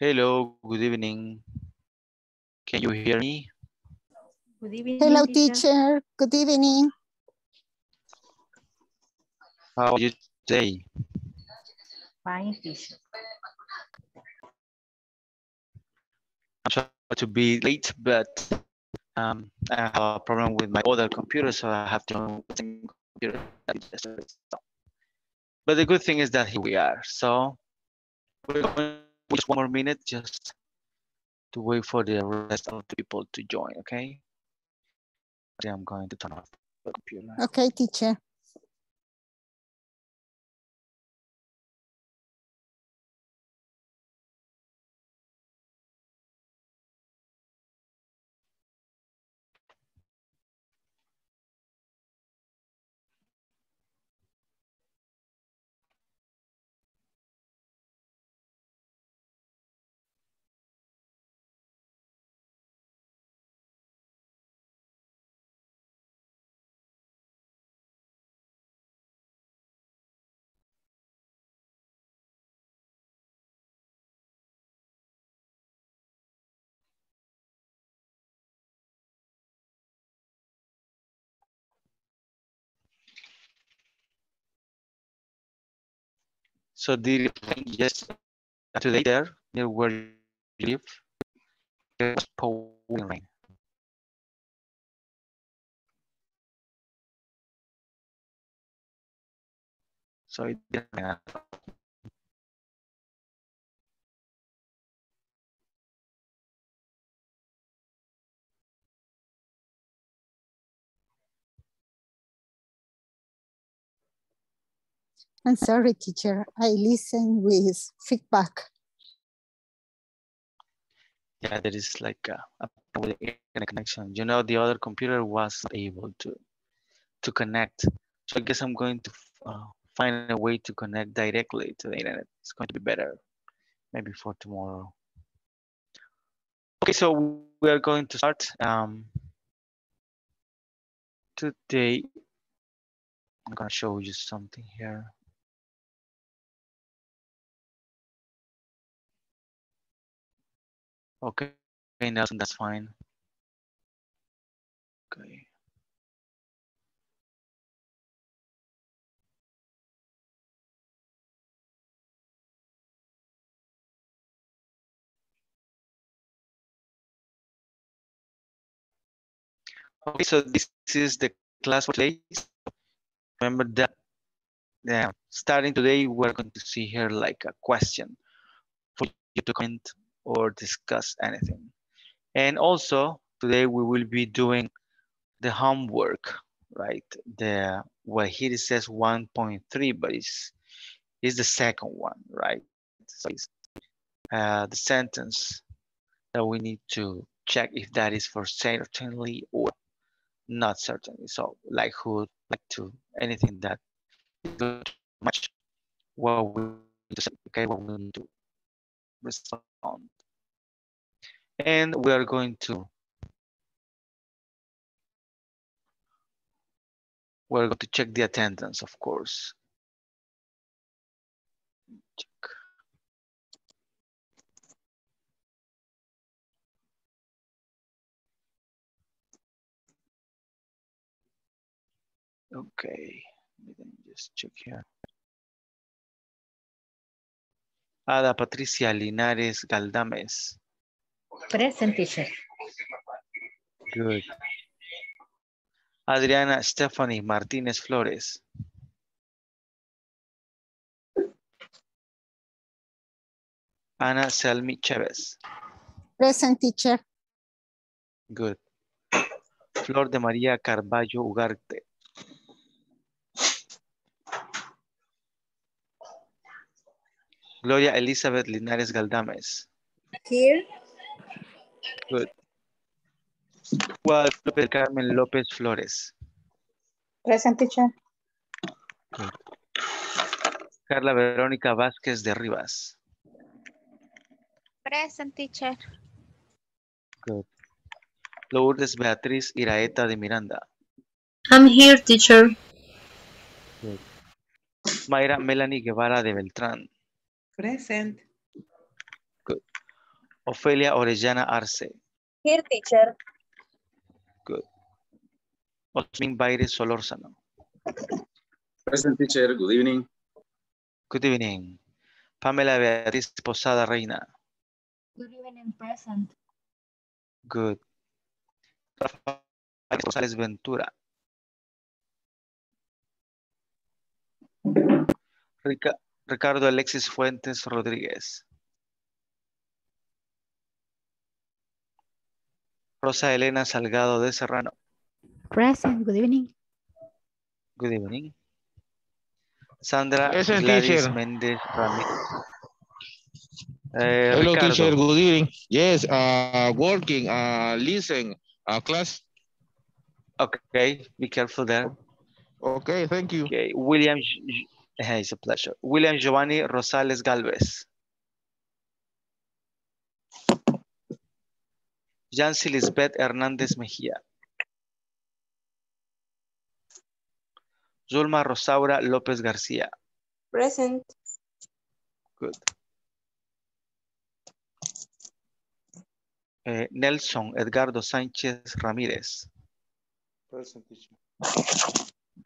Hello, good evening. Can you hear me? Good evening, Hello, teacher. Good evening. How are you today? Fine, teacher. I'm sorry to be late, but um, I have a problem with my other computer, so I have to use computer. But the good thing is that here we are. So we're going just one more minute just to wait for the rest of the people to join, okay? I'm going to turn off the computer. Okay, teacher. So did think yes today there near where you live? There's pouring rain. So it didn't I'm sorry, teacher. I listen with feedback. Yeah, there is like a, a connection. You know, the other computer was able to to connect. So I guess I'm going to uh, find a way to connect directly to the internet. It's going to be better, maybe for tomorrow. Okay, so we are going to start. Um, today, I'm gonna show you something here. Okay, Nelson, that's fine. Okay. Okay, so this is the class for today. Remember that yeah, starting today, we're going to see here like a question for you to comment or discuss anything. And also today we will be doing the homework, right? The well here it says 1.3, but it's is the second one, right? So it's uh, the sentence that we need to check if that is for certainly or not certainly. So like who, like to, anything that much what we need to say, okay, what we need to respond. And we are going to we're going to check the attendance, of course. Check. Okay, let me just check here. Ada Patricia Linares Galdames. Present, teacher. Good. Adriana Stephanie Martínez Flores. Ana Selmi Chavez. Present, teacher. Good. Flor de María Carballo Ugarte. Gloria Elizabeth Linares Galdames. Here. Good. Guadalupe Carmen López Flores. Present, teacher. Carla Verónica Vázquez de Rivas. Present teacher. Good. Lourdes Beatriz Iraeta de Miranda. I'm here, teacher. Mayra Melanie Guevara de Beltrán. Present. Ofelia Orellana Arce. Here, teacher. Osmin Baire Solórzano. Present teacher, good evening. Good evening. Pamela Beatriz Posada Reina. Good evening, present. Good. Rafael González Ventura. Rica- Ricardo Alexis Fuentes Rodríguez. Rosa Elena Salgado de Serrano. Present, good evening. Good evening. Sandra Gladys. Méndez Ramírez. Eh, Hello, Ricardo. teacher. Good evening. Yes, uh, working, uh, listen, uh, class. Okay, be careful there. Okay, thank you. Okay, William, eh, it's a pleasure. William Giovanni Rosales Galvez. Yancy Lisbeth Hernández Mejía. Zulma Rosaura López García. Present. Good. Eh, Nelson Edgardo Sánchez Ramírez.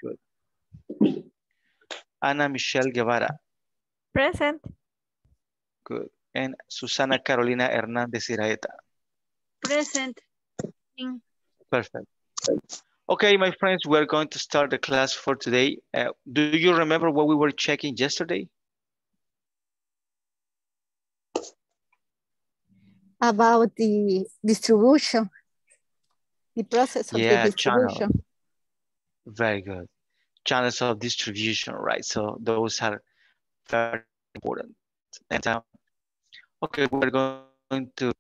Good. Ana Michelle Guevara. Present. Good. And Susana Carolina Hernández Iraeta. Present. Perfect. Okay, my friends, we're going to start the class for today. Uh, do you remember what we were checking yesterday? About the distribution, the process of Yeah, the channel. distribution. Very good. Channels of distribution, right? So those are very important. And uh, okay, we're going to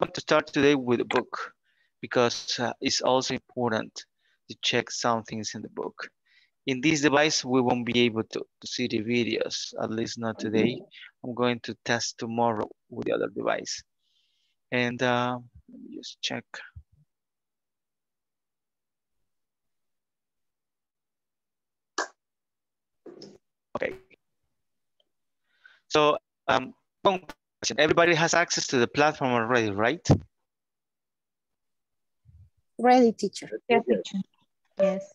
want to start today with a book because uh, it's also important to check some things in the book. In this device, we won't be able to, to see the videos, at least not today. I'm going to test tomorrow with the other device. And uh, let me just check. Okay. So, um, one. Everybody has access to the platform already, right? Ready, teacher. Yes, teacher. Yes.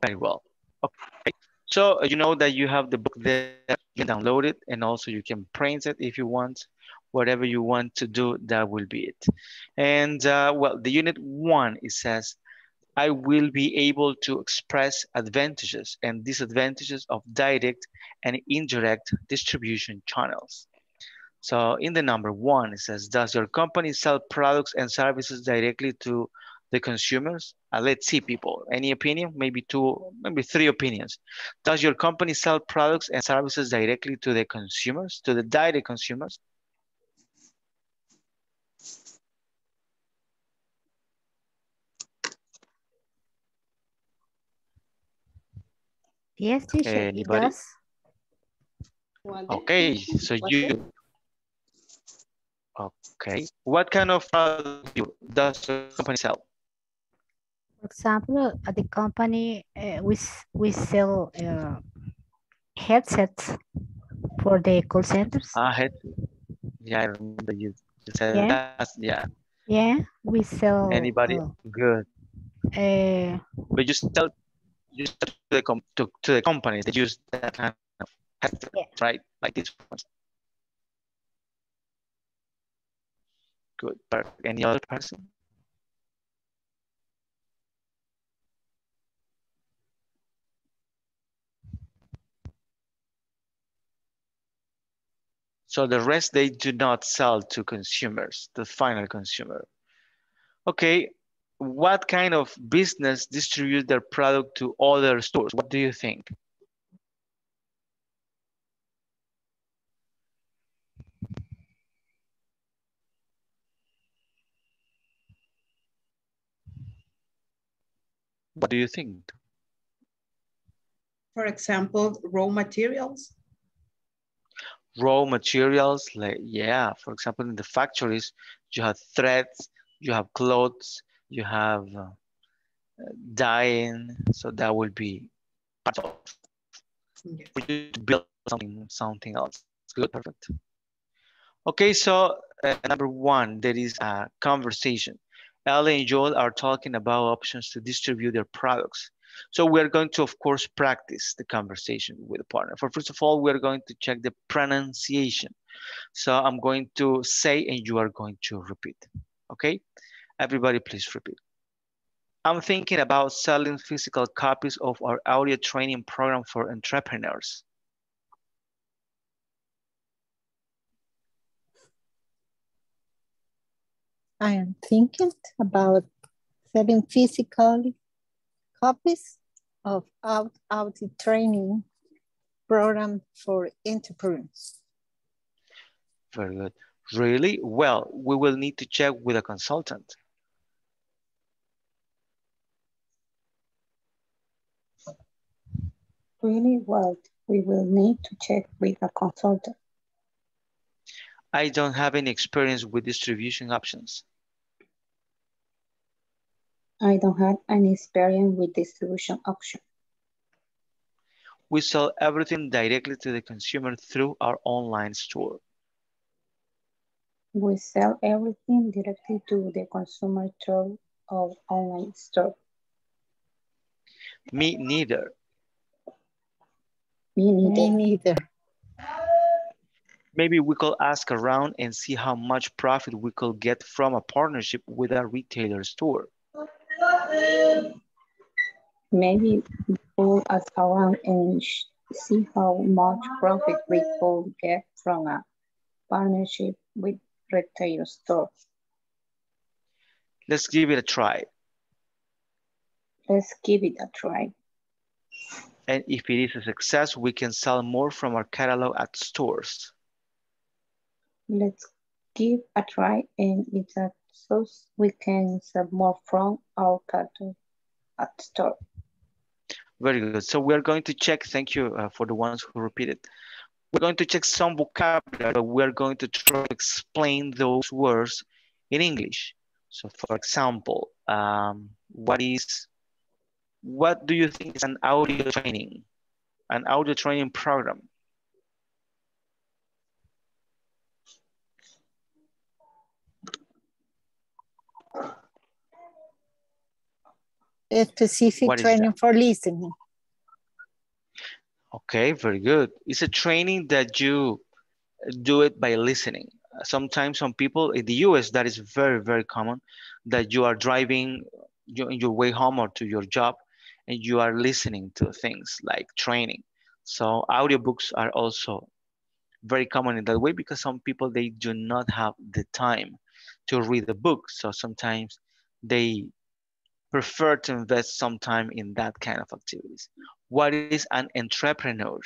Very well. Okay. So uh, you know that you have the book there, you can download it and also you can print it if you want. Whatever you want to do, that will be it. And uh, well, the unit one, it says, I will be able to express advantages and disadvantages of direct and indirect distribution channels. So in the number one, it says, does your company sell products and services directly to the consumers? Uh, let's see people, any opinion? Maybe two, maybe three opinions. Does your company sell products and services directly to the consumers, to the direct consumers? Yes, teacher, it Anybody? does. Okay, so you, okay. What kind of product does the company sell? For example, at the company, uh, we, we sell uh, headsets for the call centers. Ah, head. Yeah, I remember you you said Yeah. that. Yeah, Yeah, we sell. anybody? uh, Good. uh, But you sell, you sell to the, com to, to the company that use that kind of Yeah. right? Like this one. Good. Perfect. Any other person? So the rest they do not sell to consumers, the final consumer. Okay, what kind of business distributes their product to other stores? What do you think? What do you think? For example, raw materials. Raw materials, like, yeah, for example, in the factories, you have threads, you have clothes, you have uh, dyeing, so that will be part of for you to build something, something else. It's Good, perfect. Okay, so uh, number one, there is a conversation. Ellie and Joel are talking about options to distribute their products. So we're going to, of course, practice the conversation with a partner. For first of all, we're going to check the pronunciation. So I'm going to say and you are going to repeat, okay? Everybody please repeat. I'm thinking about selling physical copies of our audio training program for entrepreneurs. I am thinking about selling physical copies of out audio training program for entrepreneurs. Very good. Really? Well, we will need to check with a consultant. Really well, we will need to check with a consultant. I don't have any experience with distribution options. I don't have any experience with distribution options. We sell everything directly to the consumer through our online store. We sell everything directly to the consumer through our online store. Me neither. Me neither. Me neither. Maybe we could ask around and see how much profit we could get from a partnership with a retailer store. Maybe we could ask around and see how much profit we could get from a partnership with retail store. Let's give it a try. Let's give it a try. And if it is a success, we can sell more from our catalog at stores. Let's give a try and if that so we can sell more from our catalog at store. Very good. So we're going to check, thank you uh, for the ones who repeated. We're going to check some vocabulary, but we're going to try to explain those words in English. So for example, um, what is, what do you think is an audio training? An audio training program? A specific What training for listening. Okay, very good. It's a training that you do it by listening. Sometimes some people in the US, that is very, very common, that you are driving in your way home or to your job and you are listening to things like training. So audiobooks are also very common in that way because some people, they do not have the time to read the book. So sometimes they prefer to invest some time in that kind of activities. What is an entrepreneur?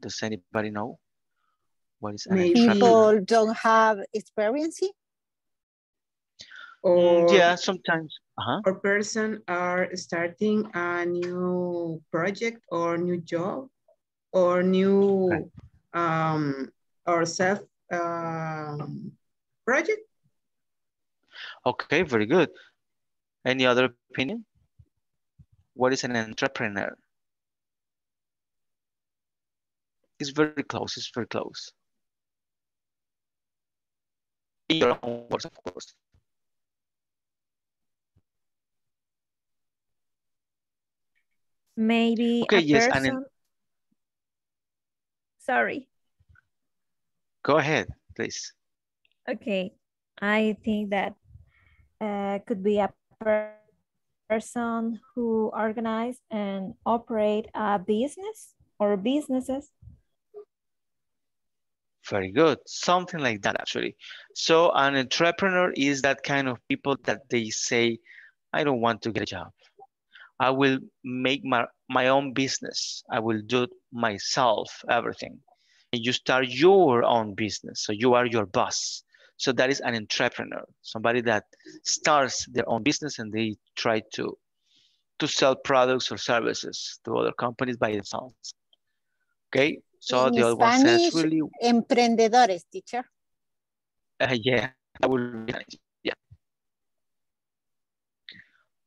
Does anybody know? What is an Maybe- entrepreneur? People don't have experience. Or, Mm, yeah, sometimes. Uh-huh. or person are starting a new project or new job or new um, or self um, project. Okay, very good. Any other opinion? What is an entrepreneur? It's very close, it's very close. In your own words, of course. Maybe Okay, a yes, and person. Sorry. Go ahead, please. Okay. I think that uh, could be a per- person who organize and operate a business or businesses. Very good. Something like that, actually. So an entrepreneur is that kind of people that they say, I don't want to get a job. I will make my, my own business. I will do it myself, everything. And you start your own business. So you are your boss. So that is an entrepreneur, somebody that starts their own business and they try to, to sell products or services to other companies by themselves. Okay, so In the other one says really Emprendedores, teacher. Uh, yeah, that would be nice. Yeah.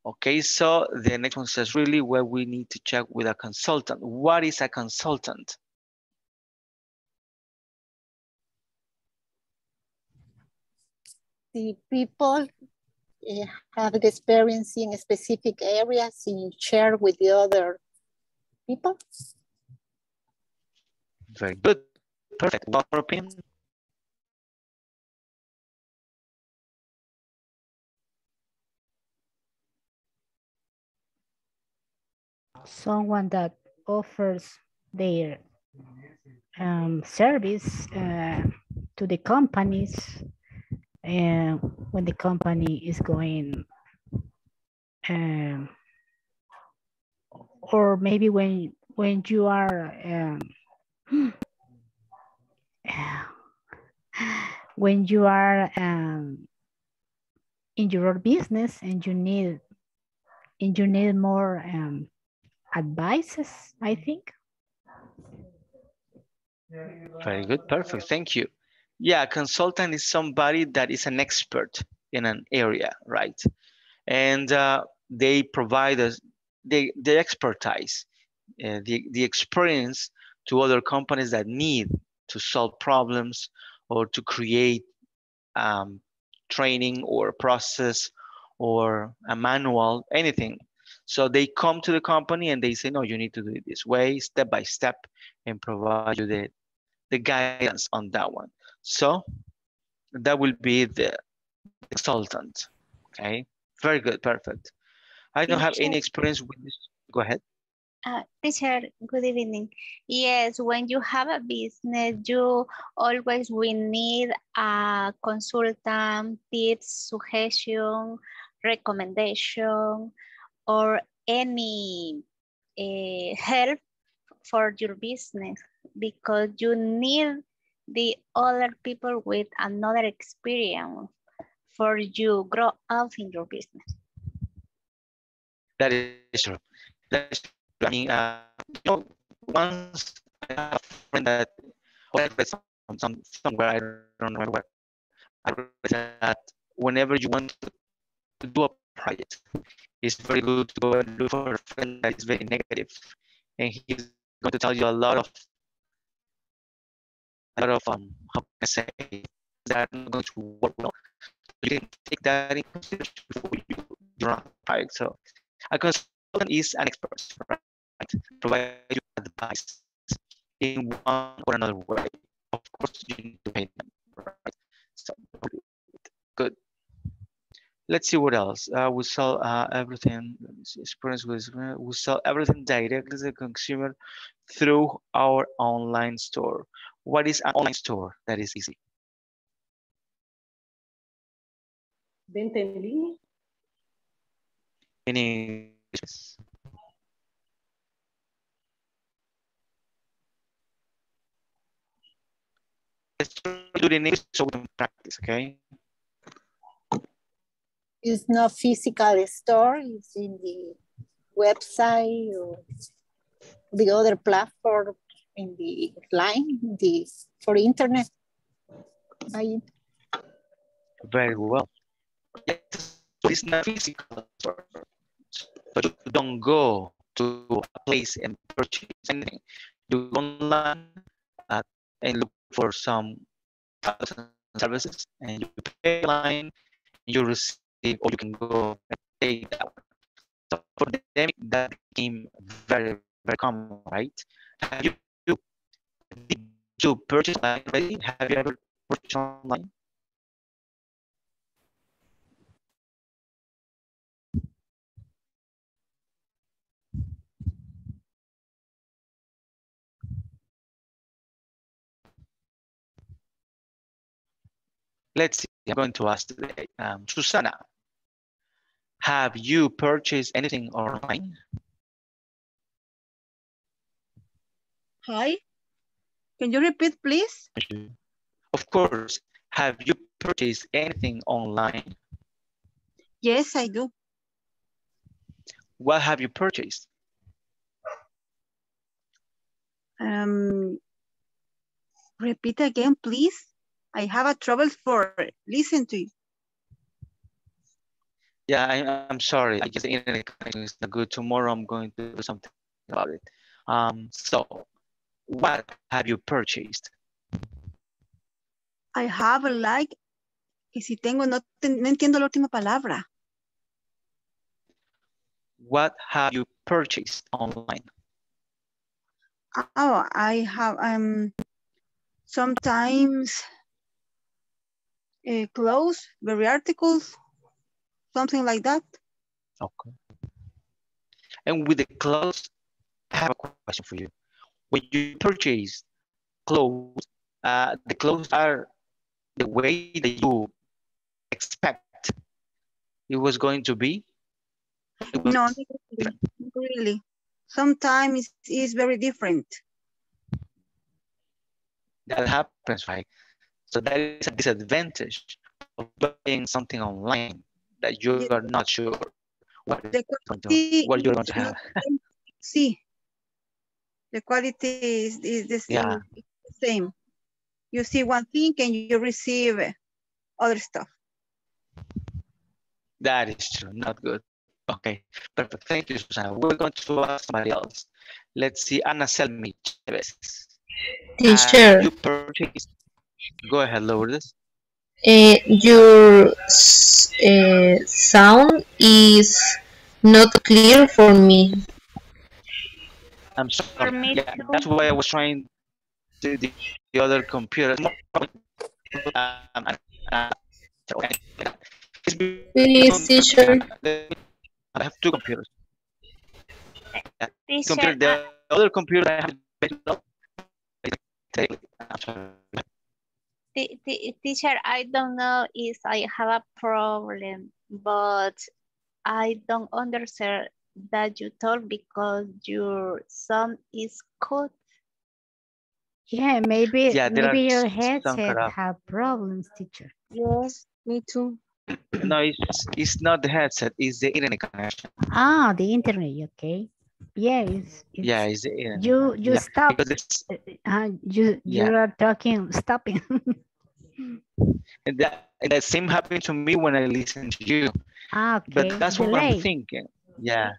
Okay, so the next one says really where we need to check with a consultant. What is a consultant? The people uh, have the experience in specific areas and share with the other people. Very good. Perfect. What opinion? Someone that offers their um, service uh, to the companies uh, when the company is going um, or maybe when when you are um, when you are um, in your business and you need and you need more um, advices, I think. Very good. Perfect. Thank you. Yeah, consultant is somebody that is an expert in an area, right? And uh, they provide us the, the expertise, uh, the, the experience to other companies that need to solve problems or to create um, training or process or a manual, anything. So they come to the company and they say, no, you need to do it this way, step by step, and provide you the, the guidance on that one. So that will be the consultant, okay? Very good, perfect. I don't have any experience with this. Go ahead. Uh, teacher, good evening. Yes, when you have a business, you always will need a consultant, tips, suggestion, recommendation, or any uh, help for your business because you need the other people with another experience for you grow out in your business. That is true. That is true. I mean, uh, you know, once I have a friend that read some, some somewhere I don't remember where I that whenever you want to do a project, it's very good to go and look for a friend that is very negative, and he's going to tell you a lot of a lot of um how can I say that not going to work well. You can take that in consideration before you run project. So a consultant is an expert, right? Provide you advice in one or another way. Of course, you need to pay them, right? So good. Let's see what else. Uh, we sell uh, everything. Experience with we sell everything directly to the consumer through our online store. What is an online store? That is easy. Venta en línea. In English. Let's do it in English so we can practice, okay? It's not physical store, it's in the website or the other platform in the line, the for internet. I, Very well. Yes, it's not physical store. But you don't go to a place and purchase anything. Go online uh, and look for some services and you pay online, you receive Eh, or you can go and pay that. So for them, that became very, very common, right? Have you, you did you purchase online already? Have you ever purchased online? Let's see, I'm going to ask today, um, Susana, have you purchased anything online? Hi. Can you repeat, please? Of course, have you purchased anything online? Yes, I do. What have you purchased? Um, repeat again, please. I have a trouble for listen to you. Yeah, I, I'm sorry. I guess the internet connection is not good. Tomorrow I'm going to do something about it. Um, so, what have you purchased? I have a like, y si tengo, no, no entiendo la última palabra. What have you purchased online? Oh, I have, um, sometimes uh, clothes, very articles, something like that. Okay. And with the clothes, I have a question for you. When you purchase clothes, uh, the clothes are the way that you expect it was going to be? No, not really. Sometimes it's very different. That happens, right? So that is a disadvantage of buying something online that you are not sure what, The going to, quality what you're going to have. See, the quality is, is the same. Yeah. The same. You see one thing and you receive other stuff. That is true, not good. Okay, perfect. Thank you, Susana. We're going to ask somebody else. Let's see, Ana Selmi Chavez. Teacher, Uh, you purchased. Go ahead, Lourdes. uh, your uh, sound is not clear for me. I'm sorry. me yeah, that's why I was trying to the, the other computer. Um, uh, it's Please, teacher. I have two computers. Yeah, Computer, the other computer I have. I'm sorry. T- t- teacher, I don't know if I have a problem, but I don't understand that you told because your son is cut. Yeah, maybe Yeah, maybe your s- some headset have problems, teacher. Yes, me too. No, it's it's not the headset. It's the internet connection. Ah, the internet, okay. Yeah, it's, it's Yeah, it's the internet. you you Yeah, stop. because Uh, you you Yeah. are talking, stopping. and that that same happened to me when I listened to you. ah, okay. But that's what I'm thinking. Yeah,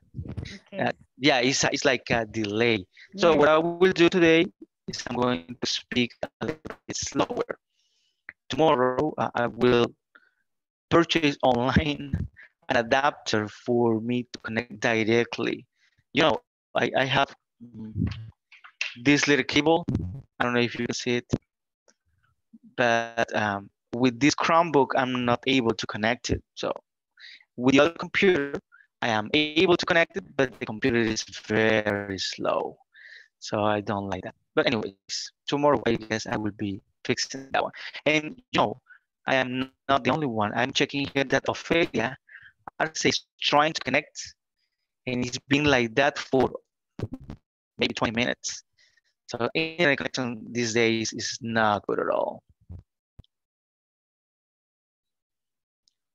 Okay. uh, yeah. It's it's like a delay. So what I will do today is I'm going to speak a little bit slower. Tomorrow uh, I will purchase online an adapter for me to connect directly. You know, I, I have mm, this little cable. I don't know if you can see it, but um, with this Chromebook, I'm not able to connect it. So with the other computer, I am able to connect it, but the computer is very slow. So I don't like that. But anyways, tomorrow I guess I will be fixing that one. And you know, I am not the only one. I'm checking here that Ofelia is trying to connect and it's been like that for maybe 20 minutes. So internet connection these days is not good at all.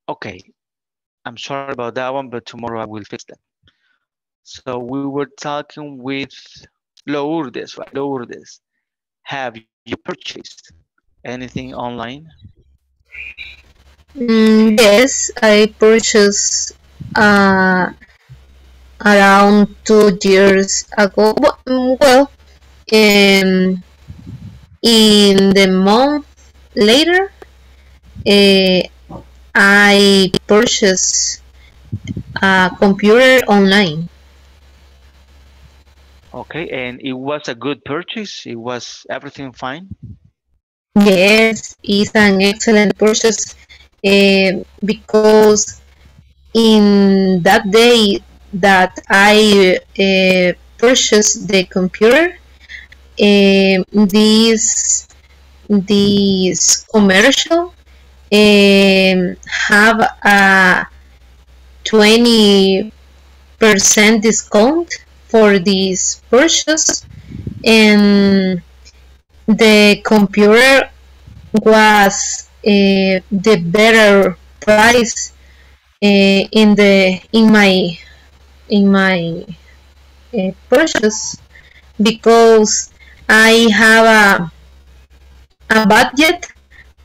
Okay, I'm sorry about that one, but tomorrow I will fix that. So we were talking with Lourdes, right? Lourdes, have you purchased anything online? Mm, yes, I purchased uh, around two years ago. Well, um, in the month later, uh, I purchased a computer online. Okay, and it was a good purchase. It was everything fine. Yes, it's an excellent purchase uh, because in that day that I uh, purchased the computer, uh, this this commercial um, have a 20 percent discount for this purchase and the computer was uh, the better price uh, in the in my in my uh, purchase because I have a a budget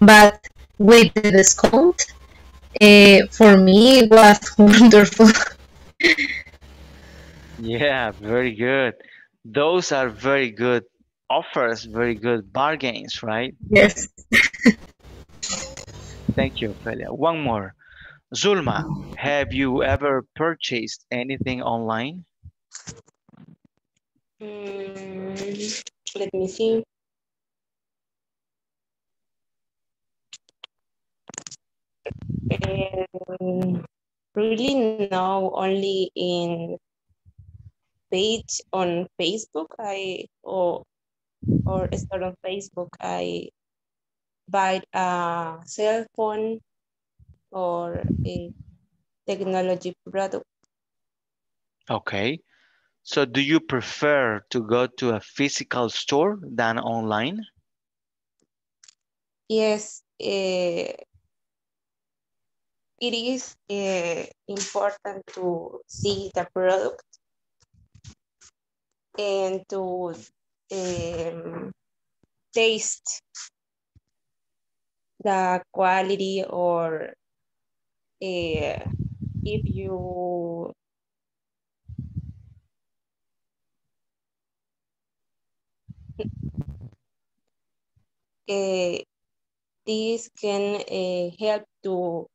but with the discount uh, for me it was wonderful. Yeah, very good. Those are very good offers, very good bargains, right? Yes. Thank you, Ofelia. One more. Zulma, have you ever purchased anything online? Mm, let me see. Um, really no, only in page on Facebook I or or start on Facebook I buy a cell phone or a technology product. Okay. So do you prefer to go to a physical store than online? Yes, uh, it is uh, important to see the product and to um, taste the quality or uh, if you uh, this can uh, help to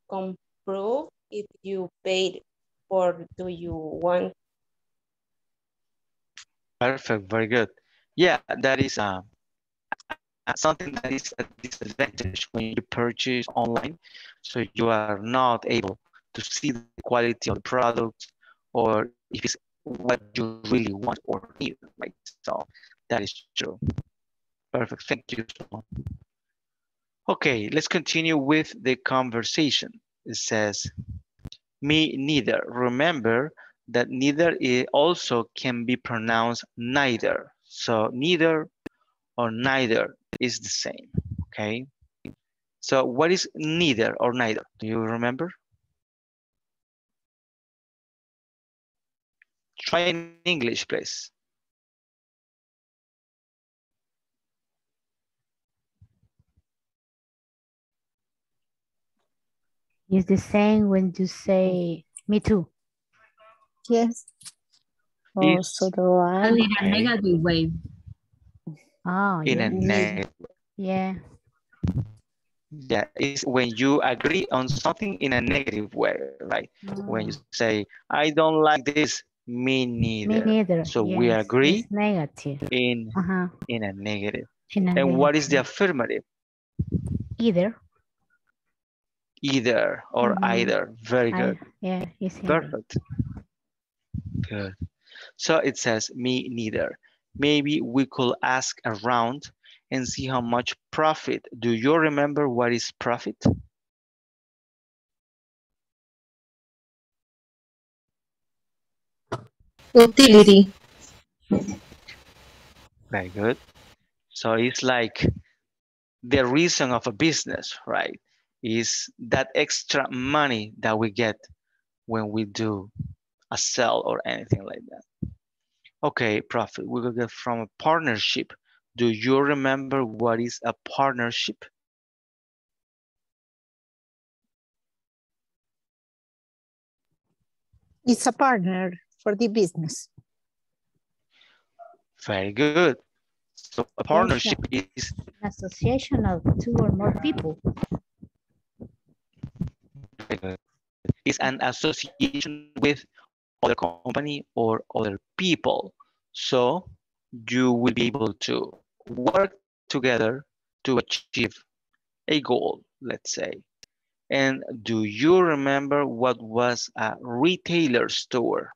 improve if you paid for do you want Perfect, very good. Yeah, that is uh, something that is a disadvantage when you purchase online. So you are not able to see the quality of the product or if it's what you really want or need, right? So that is true. Perfect, thank you. Okay, let's continue with the conversation. It says, me neither. Remember that neither also can be pronounced neither. So neither or neither is the same, okay? So what is neither or neither? Do you remember? Try in English, please. It's the same when you say me too. Yes. Also the one. in a negative way. Oh, in yeah. a negative Yeah. Yeah, it's when you agree on something in a negative way, right? When you say, I don't like this, me neither. Me neither. So we agree It's negative. in Uh-huh. in a negative. In a and what is the affirmative? Either. Either or Mhm. either. Very I- good. yeah, it's either. Perfect. Good. So it says me neither. Maybe we could ask around and see how much profit. Do you remember what is profit? Utility. Very good. So it's like the reason of a business, right? Is that extra money that we get when we do a sell or anything like that. Okay, profit, we will get from a partnership. Do you remember what is a partnership? It's a partner for the business. Very good. So a partnership is An association of two or more people. Is an association with other company or other people. So you will be able to work together to achieve a goal, let's say. And do you remember what was a retailer store?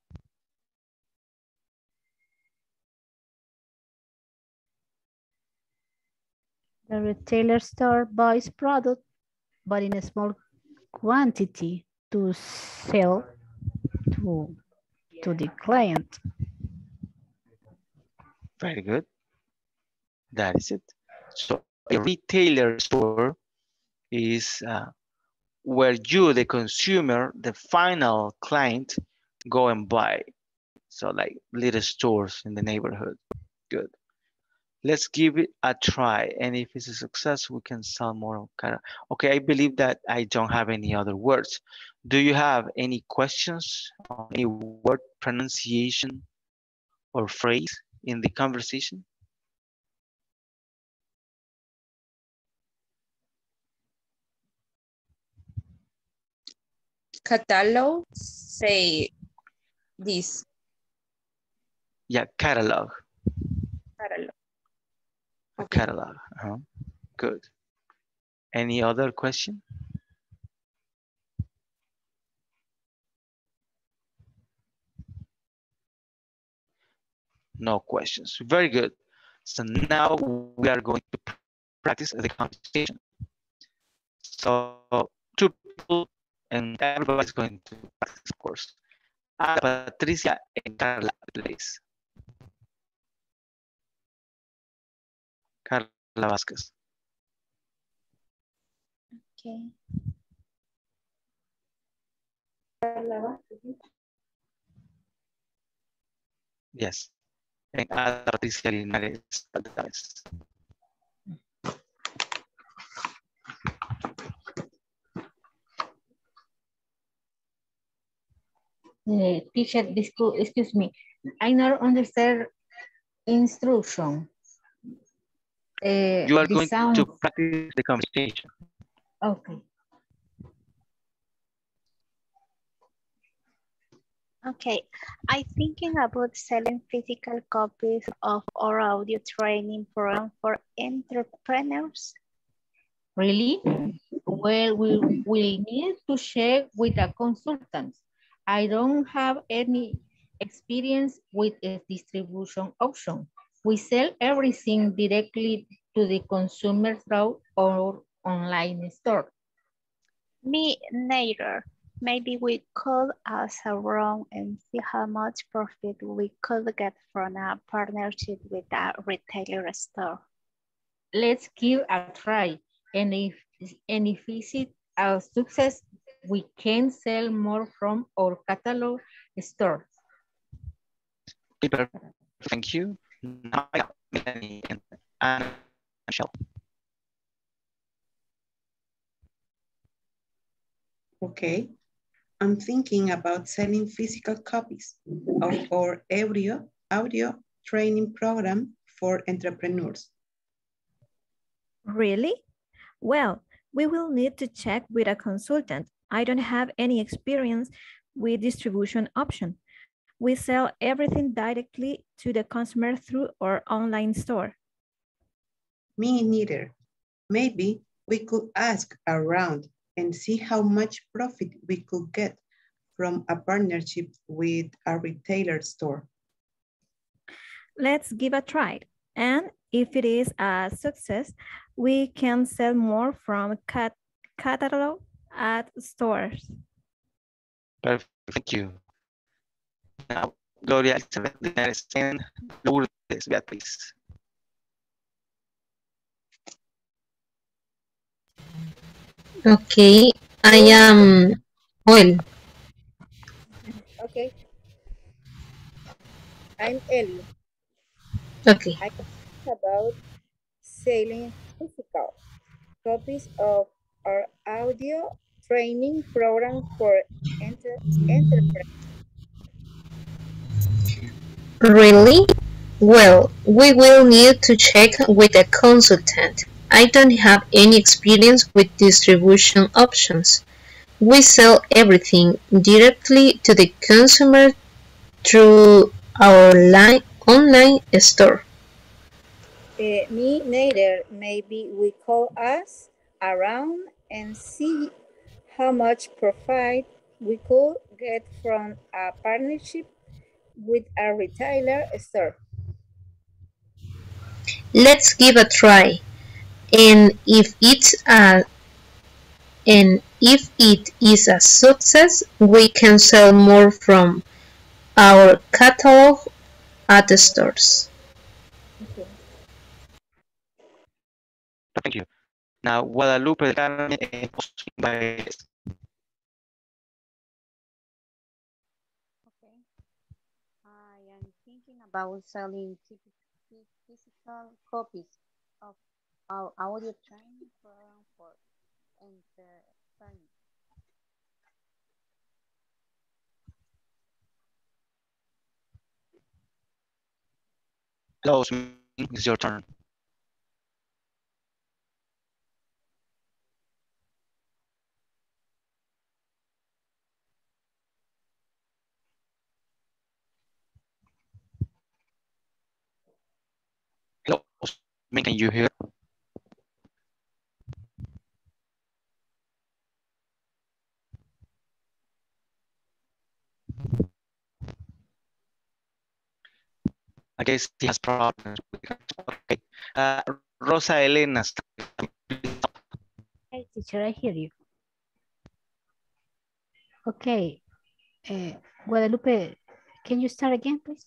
The retailer store buys product, but in a small quantity to sell to, to the client. Very good. That is it. So a retailer store is uh, where you, the consumer, the final client, go and buy. So like little stores in the neighborhood. Good. Let's give it a try. And if it's a success, we can sell more. Okay, I believe that I don't have any other words. Do you have any questions on any word pronunciation or phrase in the conversation? Catalog say this. Yeah, catalog. Catalog. Okay. Catalog. Uh -huh. Good. Any other question? No questions. Very good. So now we are going to practice the conversation. So two people and everybody's going to practice, of course. Patricia and Carla, please. Carla Vázquez. Okay. Carla Vázquez. Yes. And Patricia Linares. Uh, teacher, excuse me, I not understand instruction. Uh, you are going sound... to practice the conversation. Okay. Okay, I'm thinking about selling physical copies of our audio training program for entrepreneurs. Really? Well, we will need to check with a consultant. I don't have any experience with a distribution option. We sell everything directly to the consumer through our online store. Me neither. Maybe we could ask around and see how much profit we could get from a partnership with a retailer store. Let's give a try. And if, and if it's a success, we can sell more from our catalog store. Thank you. Okay. I'm thinking about selling physical copies of our audio, audio training program for entrepreneurs. Really? Well, we will need to check with a consultant I don't have any experience with distribution option. We sell everything directly to the consumer through our online store. Me neither. Maybe we could ask around and see how much profit we could get from a partnership with a retailer store. Let's give a try. And if it is a success, we can sell more from cat catalog at stores. Perfect, thank you. Now, Gloria Elizabeth and Lourdes Beatriz. Okay, I am Oil. Okay. I'm Ellie. Okay. I talk about selling physical copies of our audio training program for enter enterprise. Really? Well, we will need to check with a consultant. I don't have any experience with distribution options. We sell everything directly to the consumer through our line, online store. Uh, me neither. Maybe we call us around and see how much profit we could get from a partnership with a retailer store. Let's give a try. And if it's a and if it is a success, we can sell more from our catalog at the stores. Okay. Thank you. Now, Guadalupe Carmen by about selling physical copies of our audio training program for entrepreneurs. Hello, it's your turn. Hello, Osmin, can you hear? I guess he has problems. Okay. Uh, Rosa Elena. Hey, teacher, I hear you. Okay. Uh, Guadalupe, can you start again, please?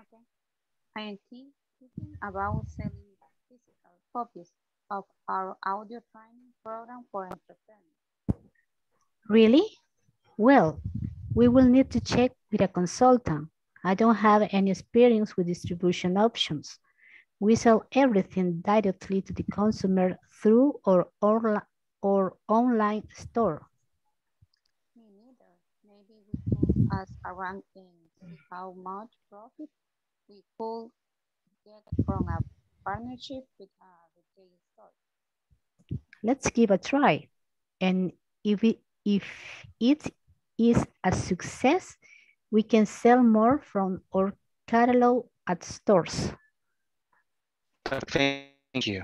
Okay. I am thinking about selling physical copies of our audio training program for entrepreneurs. Really? Well, we will need to check with a consultant. I don't have any experience with distribution options. We sell everything directly to the consumer through our, our online store. Me neither. Maybe we could ask around and see how much profit we could get from a partnership with a retail store. Let's give a try. And if it, if it is a success, we can sell more from our catalog at stores. Thank you.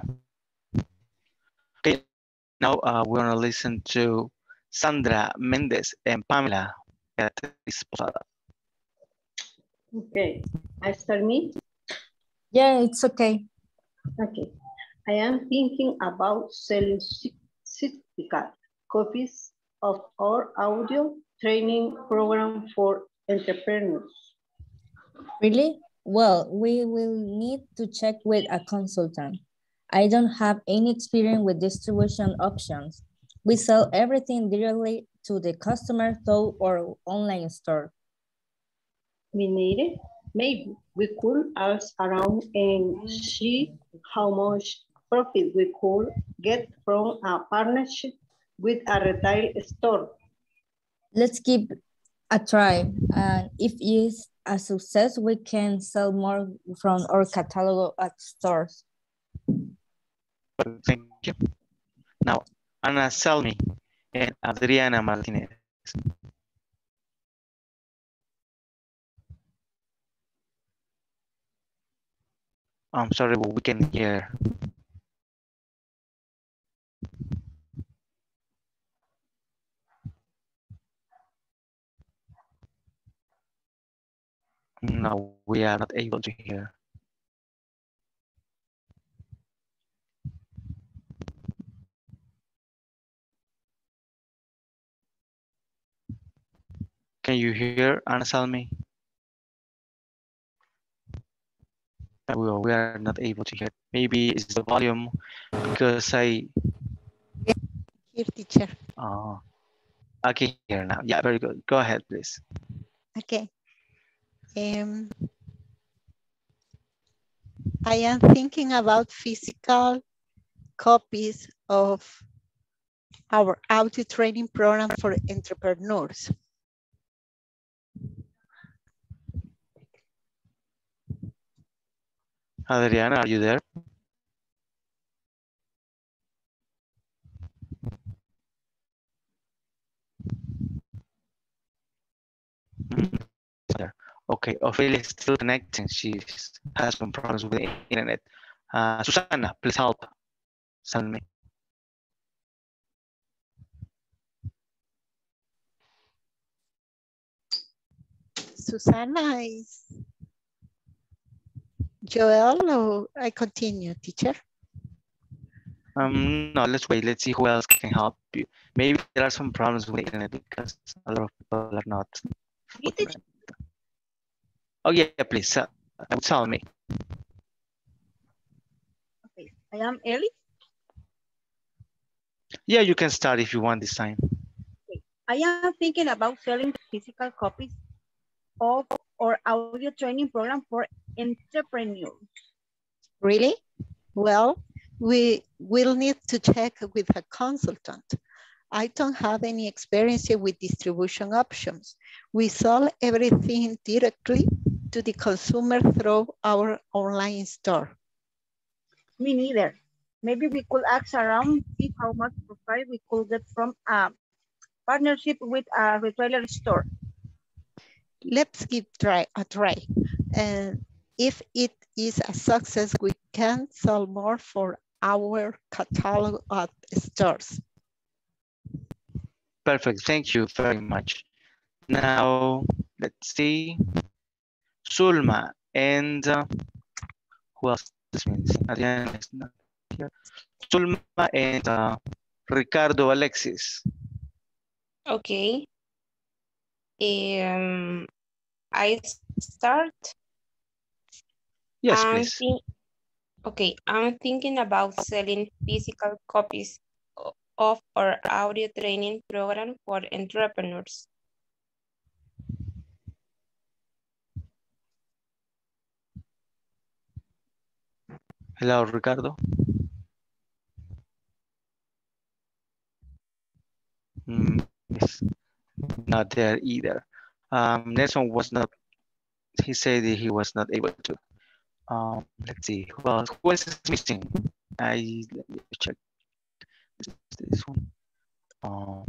Okay, now uh, we're gonna listen to Sandra Mendez and Pamela Beatriz Posada. Okay, I start me? Yeah, it's okay. Okay, I am thinking about selling certificate copies of our audio training program for entrepreneurs. Really? Well, we will need to check with a consultant. I don't have any experience with distribution options. We sell everything directly to the customer through our online store. We need it. Maybe we could ask around and see how much profit we could get from a partnership with a retail store. Let's give a try. And if it's a success, we can sell more from our catalog at stores. Thank you. Now, Ana Salmi and Adriana Martinez. I'm sorry, but we can hear. No, we are not able to hear. Can you hear Ana Salmi? We are, we are not able to hear. Maybe it's the volume because I. Here, teacher. Oh, I can hear now. Yeah, very good. Go ahead, please. Okay. Um, I am thinking about physical copies of our audio training program for entrepreneurs. Adriana, are you there? Okay, Ofelia is still connecting. She has some problems with the internet. Uh, Susanna, please help. Send me. Susanna is Joel or I continue, teacher? Um, no, let's wait. Let's see who else can help you. Maybe there are some problems with the internet because a lot of people are not. Oh yeah, please. Uh, tell me. Okay, I am Ellie. Yeah, you can start if you want this time. Okay. I am thinking about selling physical copies of our audio training program for entrepreneurs. Really? Well, we will need to check with a consultant. I don't have any experience with distribution options. We sell everything directly to the consumer through our online store. Me neither. Maybe we could ask around, see how much profit we could get from a partnership with a retailer store. Let's give try a try. And if it is a success, we can sell more for our catalog at stores. Perfect. Thank you very much. Now, let's see. Sulma and uh, who else this means? Adriana is not here. Sulma and uh, Ricardo Alexis. Okay. Um, I start. Yes, I'm please. okay, I'm thinking about selling physical copies of our audio training program for entrepreneurs. Hello, Ricardo. Mm, yes, not there either. Um, Nelson was not, he said he was not able to. Um, let's see, who else, who else is missing? I, let me check. This, this one. Um,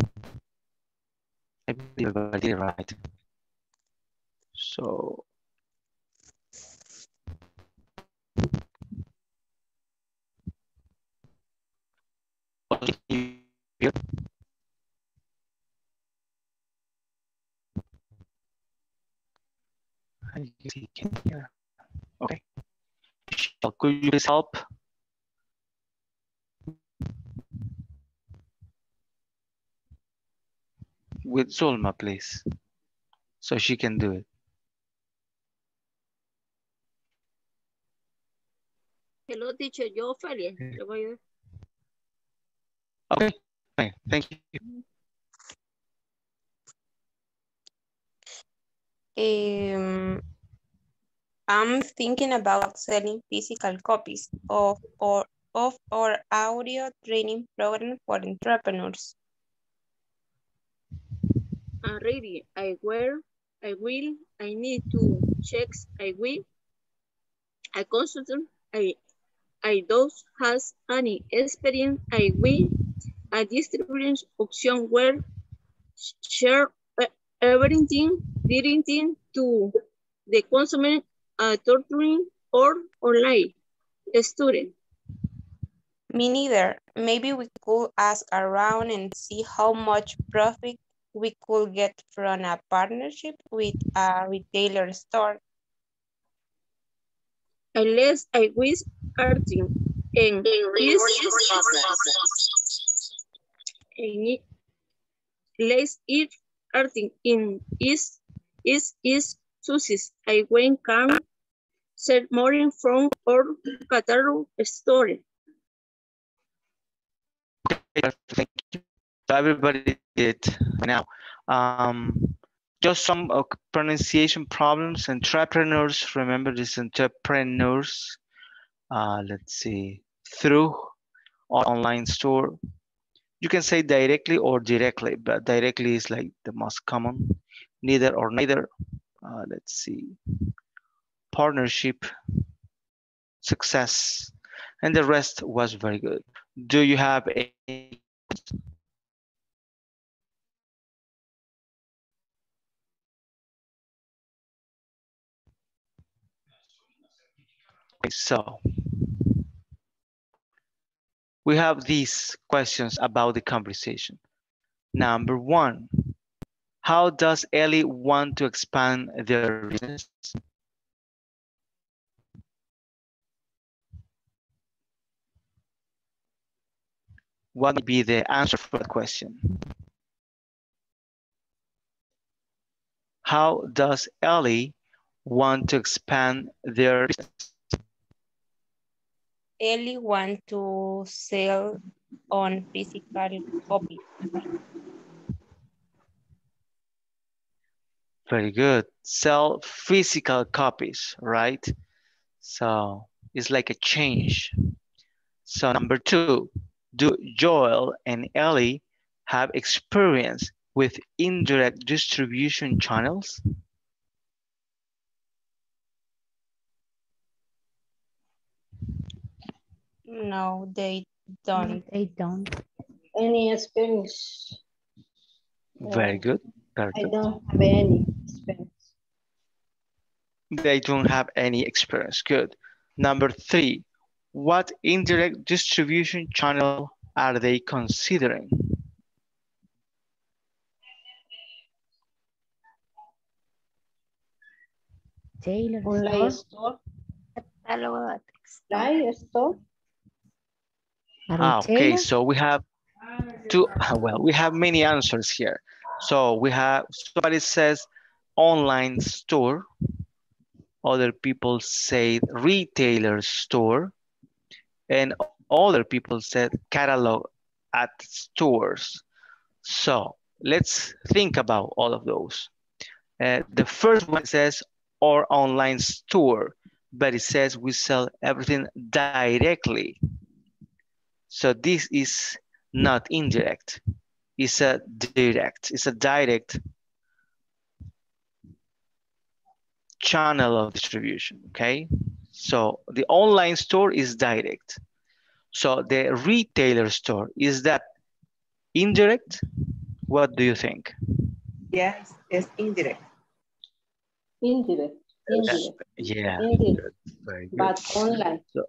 I believe I did it right. So, Olivia. I guess he can hear. Okay. Michelle, Could you please help? With Zulma, please. So she can do it. Hello, teacher. Yo, Ofelia. Le voy Okay, thank you. Um, I'm thinking about selling physical copies of or of our audio training program for entrepreneurs. Uh, ready. I will. I will. I need to check. I will. I consultant. I. I don't has any experience. I will. A distribution option where share everything, everything to the consumer, uh, torturing or online student. Me neither. Maybe we could ask around and see how much profit we could get from a partnership with a retailer store. Unless I wish arting and is and less arting in is is is success. I when can sell more from or catalog store. Thank you. So everybody did now. Um, just some uh, pronunciation problems. And entrepreneurs, remember this entrepreneurs. Uh, let's see, through online store. You can say directly or directly, but directly is like the most common. Neither or neither. Uh, let's see. Partnership, success, and the rest was very good. Do you have any so we have these questions about the conversation. Number one, how does Ellie want to expand their business? What would be the answer for the question? How does Ellie want to expand their business? Ellie want to sell on physical copy. Very good. Sell physical copies, right? So It's like a change. So number two, do Joel and Ellie have experience with indirect distribution channels? No, they don't. They don't. Any experience? Very good. I don't have any experience. They don't have any experience. Good. Number three, what indirect distribution channel are they considering? Taylor Online store. store. Online store. Ah, okay, so we have two, well, we have many answers here. So we have, somebody says online store. Other people say retailer store. And other people said catalog at stores. So let's think about all of those. Uh, the first one says or online store, but it says we sell everything directly. So this is not indirect. It's a direct. It's a direct channel of distribution, okay? So the online store is direct. So the retailer store, is that indirect? What do you think? Yes, it's indirect. Indirect. Indirect. Yeah, Indirect. very good. But online. So,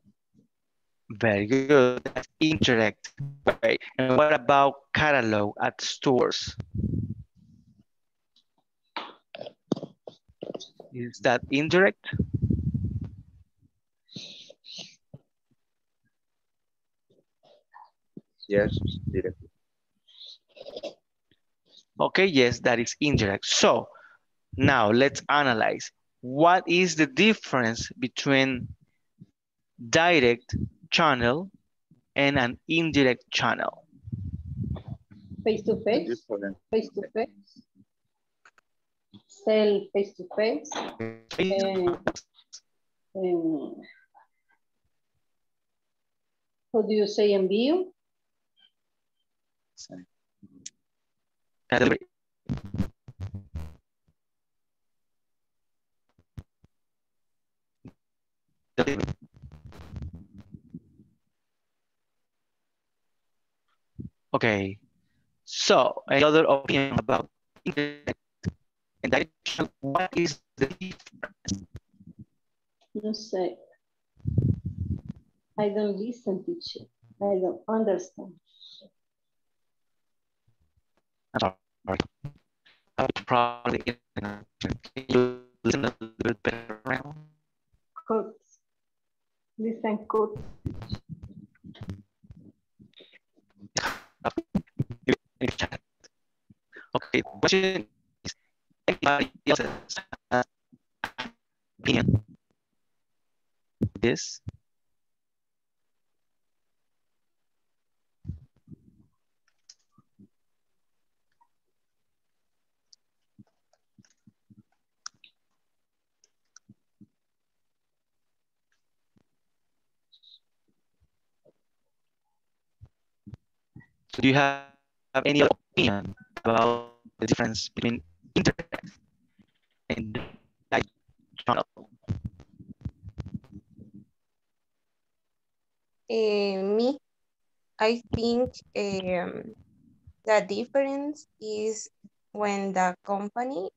very good. That's indirect. Right. And what about catalog at stores? Is that indirect? Yes, directly. Okay, yes, that is indirect. So now let's analyze. What is the difference between direct channel and an indirect channel? Face to face. Face to face. Sell face to face. And, and how do you say envío? Delivery. Delivery. Okay, so another opinion about indirect and direct channel, what is the difference? No sé. I don't listen, teacher. I don't understand. I'm sorry. I would probably can you listen a little bit better now? Good. Listen good. Okay, question is anybody else has opinion? This? Do you have, have any other opinion about the difference between internet and direct channel? Eh, me, I think um, the difference is when the company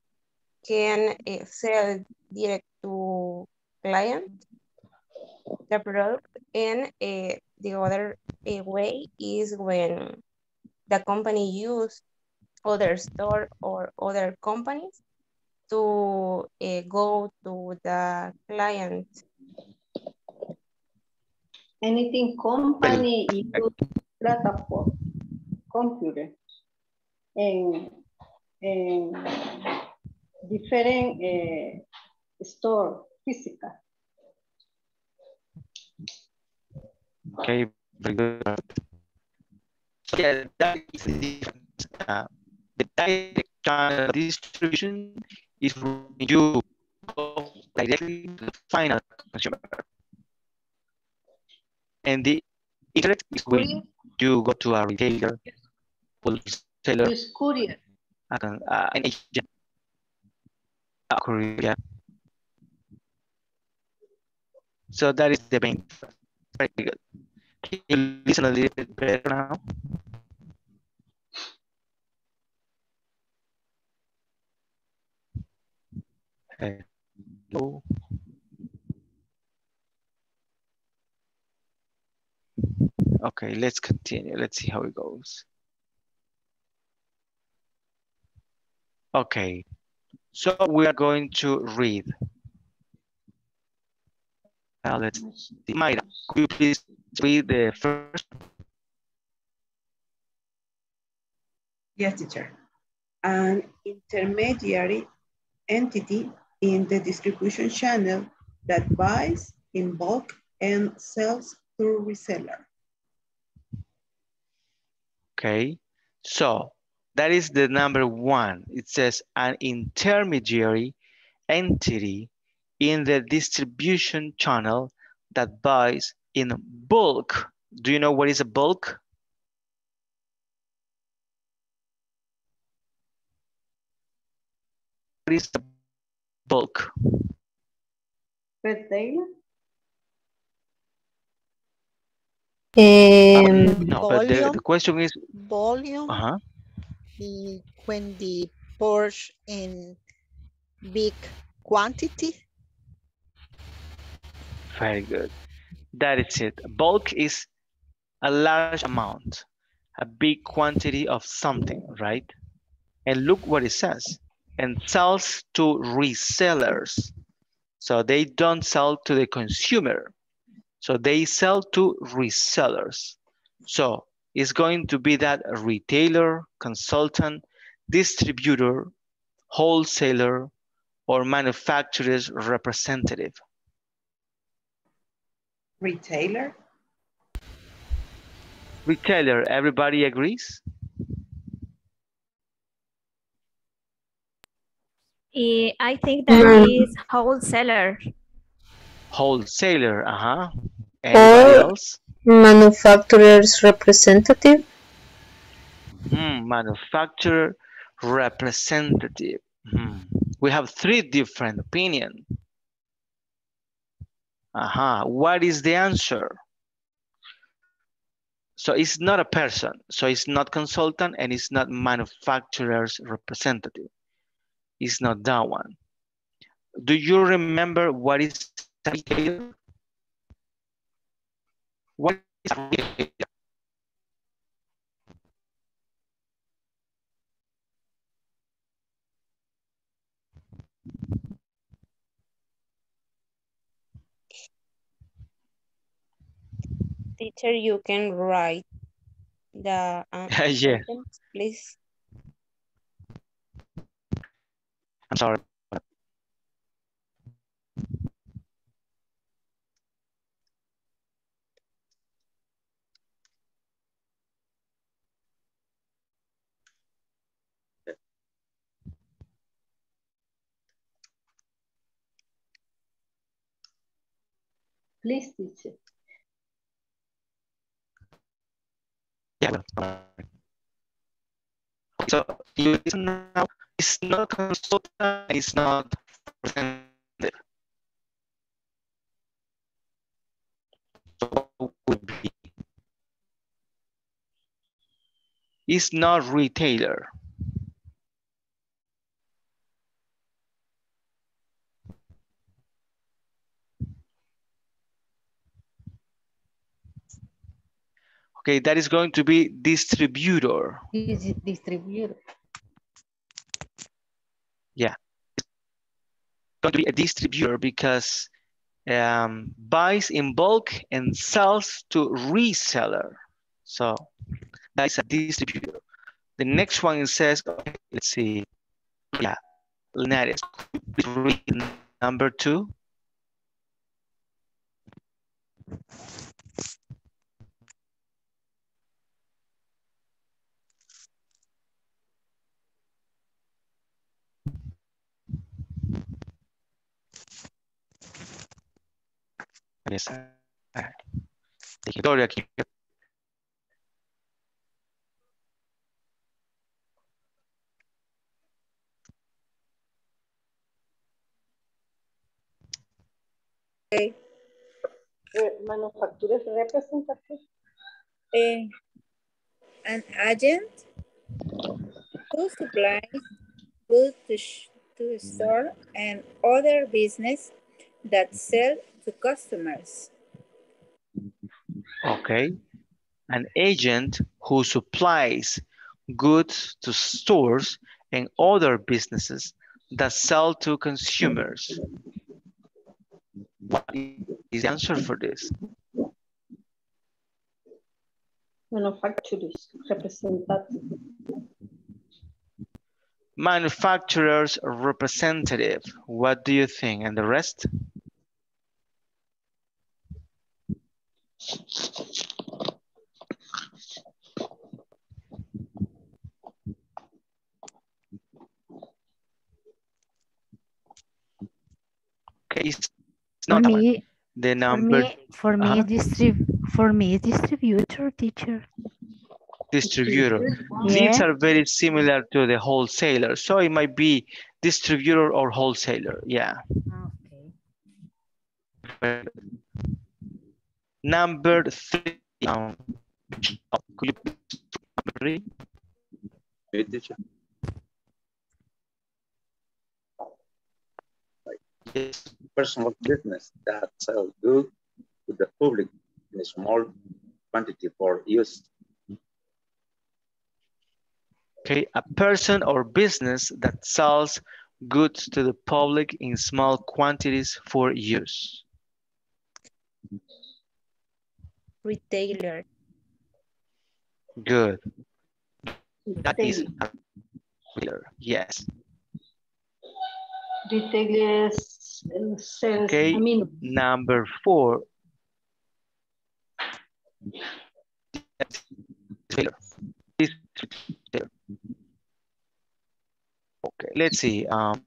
can uh, sell direct to client the product and uh, the other way is when the company use other store or other companies to uh, go to the client Anything company use platform, computer, and, and different uh, store physical. Okay, very good. Yeah, that is the difference. Uh, the direct channel distribution is when you go directly to the final consumer. And the indirect is when you go to a retailer, wholesaler, courier. uh, an agent, a courier. So that is the main. Very good. Can you listen a little bit better now? Hello. Okay, let's continue. Let's see how it goes. Okay, so we are going to read. Now let's see. Mayra, could you please read the first? Yes, teacher. An intermediary entity in the distribution channel that buys in bulk and sells through reseller. Okay, so that is the number one. It says an intermediary entity in the distribution channel that buys in bulk. Do you know what is a bulk? What is bulk? Retailer. Um, No, but the, the question is, volume uh-huh. the- when the Porsche in big quantity. Very good. That is it. Bulk is a large amount, a big quantity of something, right? And look what it says. And sells to resellers. So they don't sell to the consumer. So they sell to resellers. So it's going to be that retailer, consultant, distributor, wholesaler, or manufacturer's representative. Retailer, Retailer, everybody agrees? I think that Mm. is wholesaler. Wholesaler, uh-huh. Anybody Or else? manufacturer's representative. Hmm, manufacturer representative. Hmm. We have three different opinions. Uh-huh. What is the answer? So it's not a person. So it's not consultant and it's not manufacturer's representative. It's not that one. Do you remember what is retailer? What is retailer? Teacher, you can write the uh, Yeah. please. I'm sorry. Please, teacher. Yeah. So you listen now. It's not consultant. It's not representative. So would be? It's not retailer. Okay, that is going to be distributor. Distributor. Yeah. Going to be a distributor because um, buys in bulk and sells to reseller. So that is a distributor. The next one it says, okay, let's see. Yeah, Linares, number two. Uh, Gloria, can you Okay. Manufacturers representative. Eh, an agent who supplies goods to, to store and other business that sell to customers. Okay. An agent who supplies goods to stores and other businesses that sell to consumers. What is the answer for this? Manufacturers representative. Manufacturer's representative. What do you think? And the rest? Okay, it's For not me, the for me, for me, Uh-huh. distrib for me, distributor teacher. distributor. These are very similar to the wholesaler. So it might be distributor or wholesaler. Yeah. Very good. Number three. Um, could you please number teacher. Yes. Personal business that sells goods to the public in a small quantity for use. Okay, a person or business that sells goods to the public in small quantities for use. Retailer. Good. That is a retailer. Yes. Retailers sells, Okay. I mean, Number four. This retailer. Okay, let's see. Um,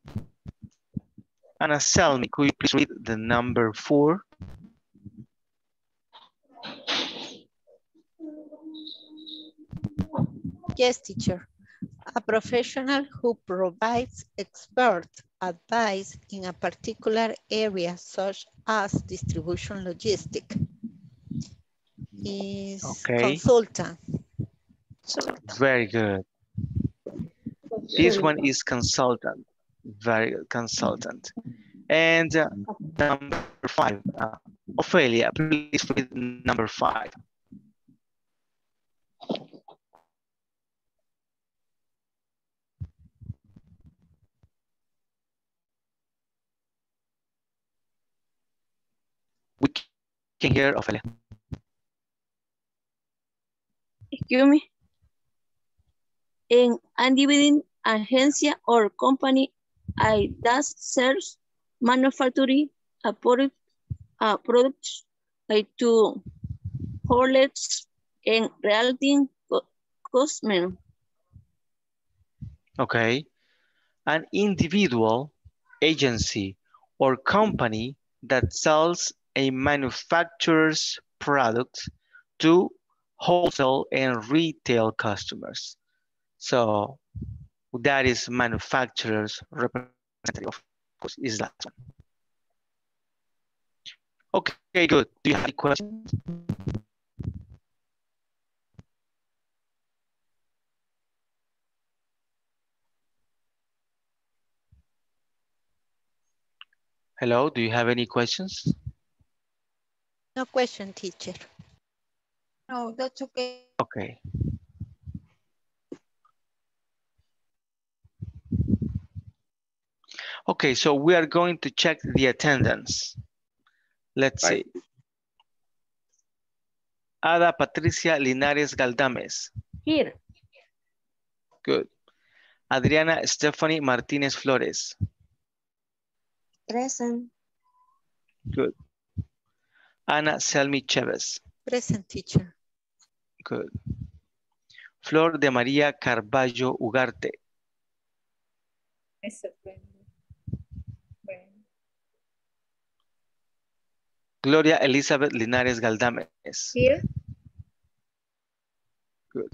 Anna, tell me, could you please read the number four? Yes, teacher. A professional who provides expert advice in a particular area such as distribution logistic is Okay. consultant. Very good. This one is consultant. Very consultant. And uh, number five, uh, Ofelia, please read number five. We can hear Ofelia. excuse me, In an independent agency or company I does serves manufacturing a a products like to outlets and reality co- customers. Okay. An individual, agency, or company that sells a manufacturer's product to wholesale and retail customers. So that is manufacturer's representative, of course, is that one. Okay, good. Do you have any questions? Hello, do you have any questions? No question, teacher. No, that's okay. Okay. Okay, so we are going to check the attendance. Let's see. Ada Patricia Linares Galdames. Here. Good. Adriana Stephanie Martinez Flores. Present. Good. Ana Selmi Chavez. Present, teacher. Good. Flor de María Carballo Ugarte. Eso Gloria Elizabeth Linares Galdames. Here. Good.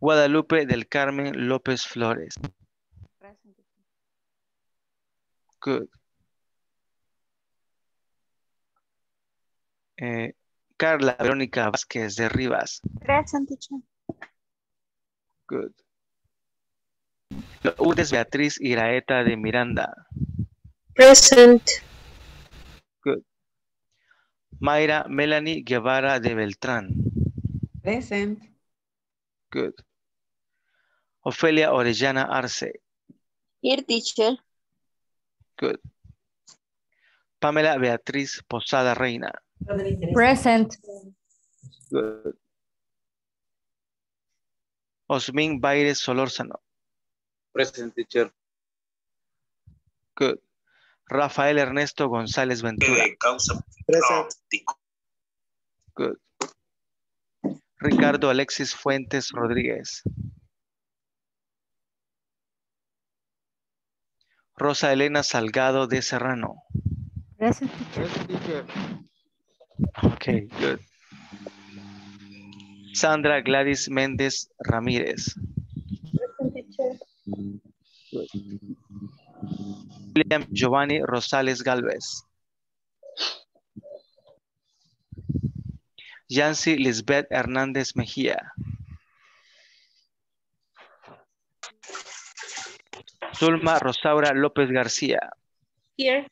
Guadalupe del Carmen López Flores. Good. Eh, Carla Verónica Vázquez de Rivas. Present. Good. Lourdes Beatriz Iraeta de Miranda. Present. Mayra Melanie Guevara de Beltrán. Present. Good. Ofelia Orellana Arce. Here, teacher. Good. Pamela Beatriz Posada Reina. Present. Good. Osmin Baires Solórzano. Present teacher. Good. Rafael Ernesto González Ventura. Present. Good. Ricardo Alexis Fuentes Rodríguez. Rosa Elena Salgado de Serrano. Present teacher. Okay, good. Sandra Gladys Méndez Ramírez. Good. William Giovanni Rosales Galvez. Yancy Lisbeth Hernández Mejía. Zulma Rosaura López García. Here.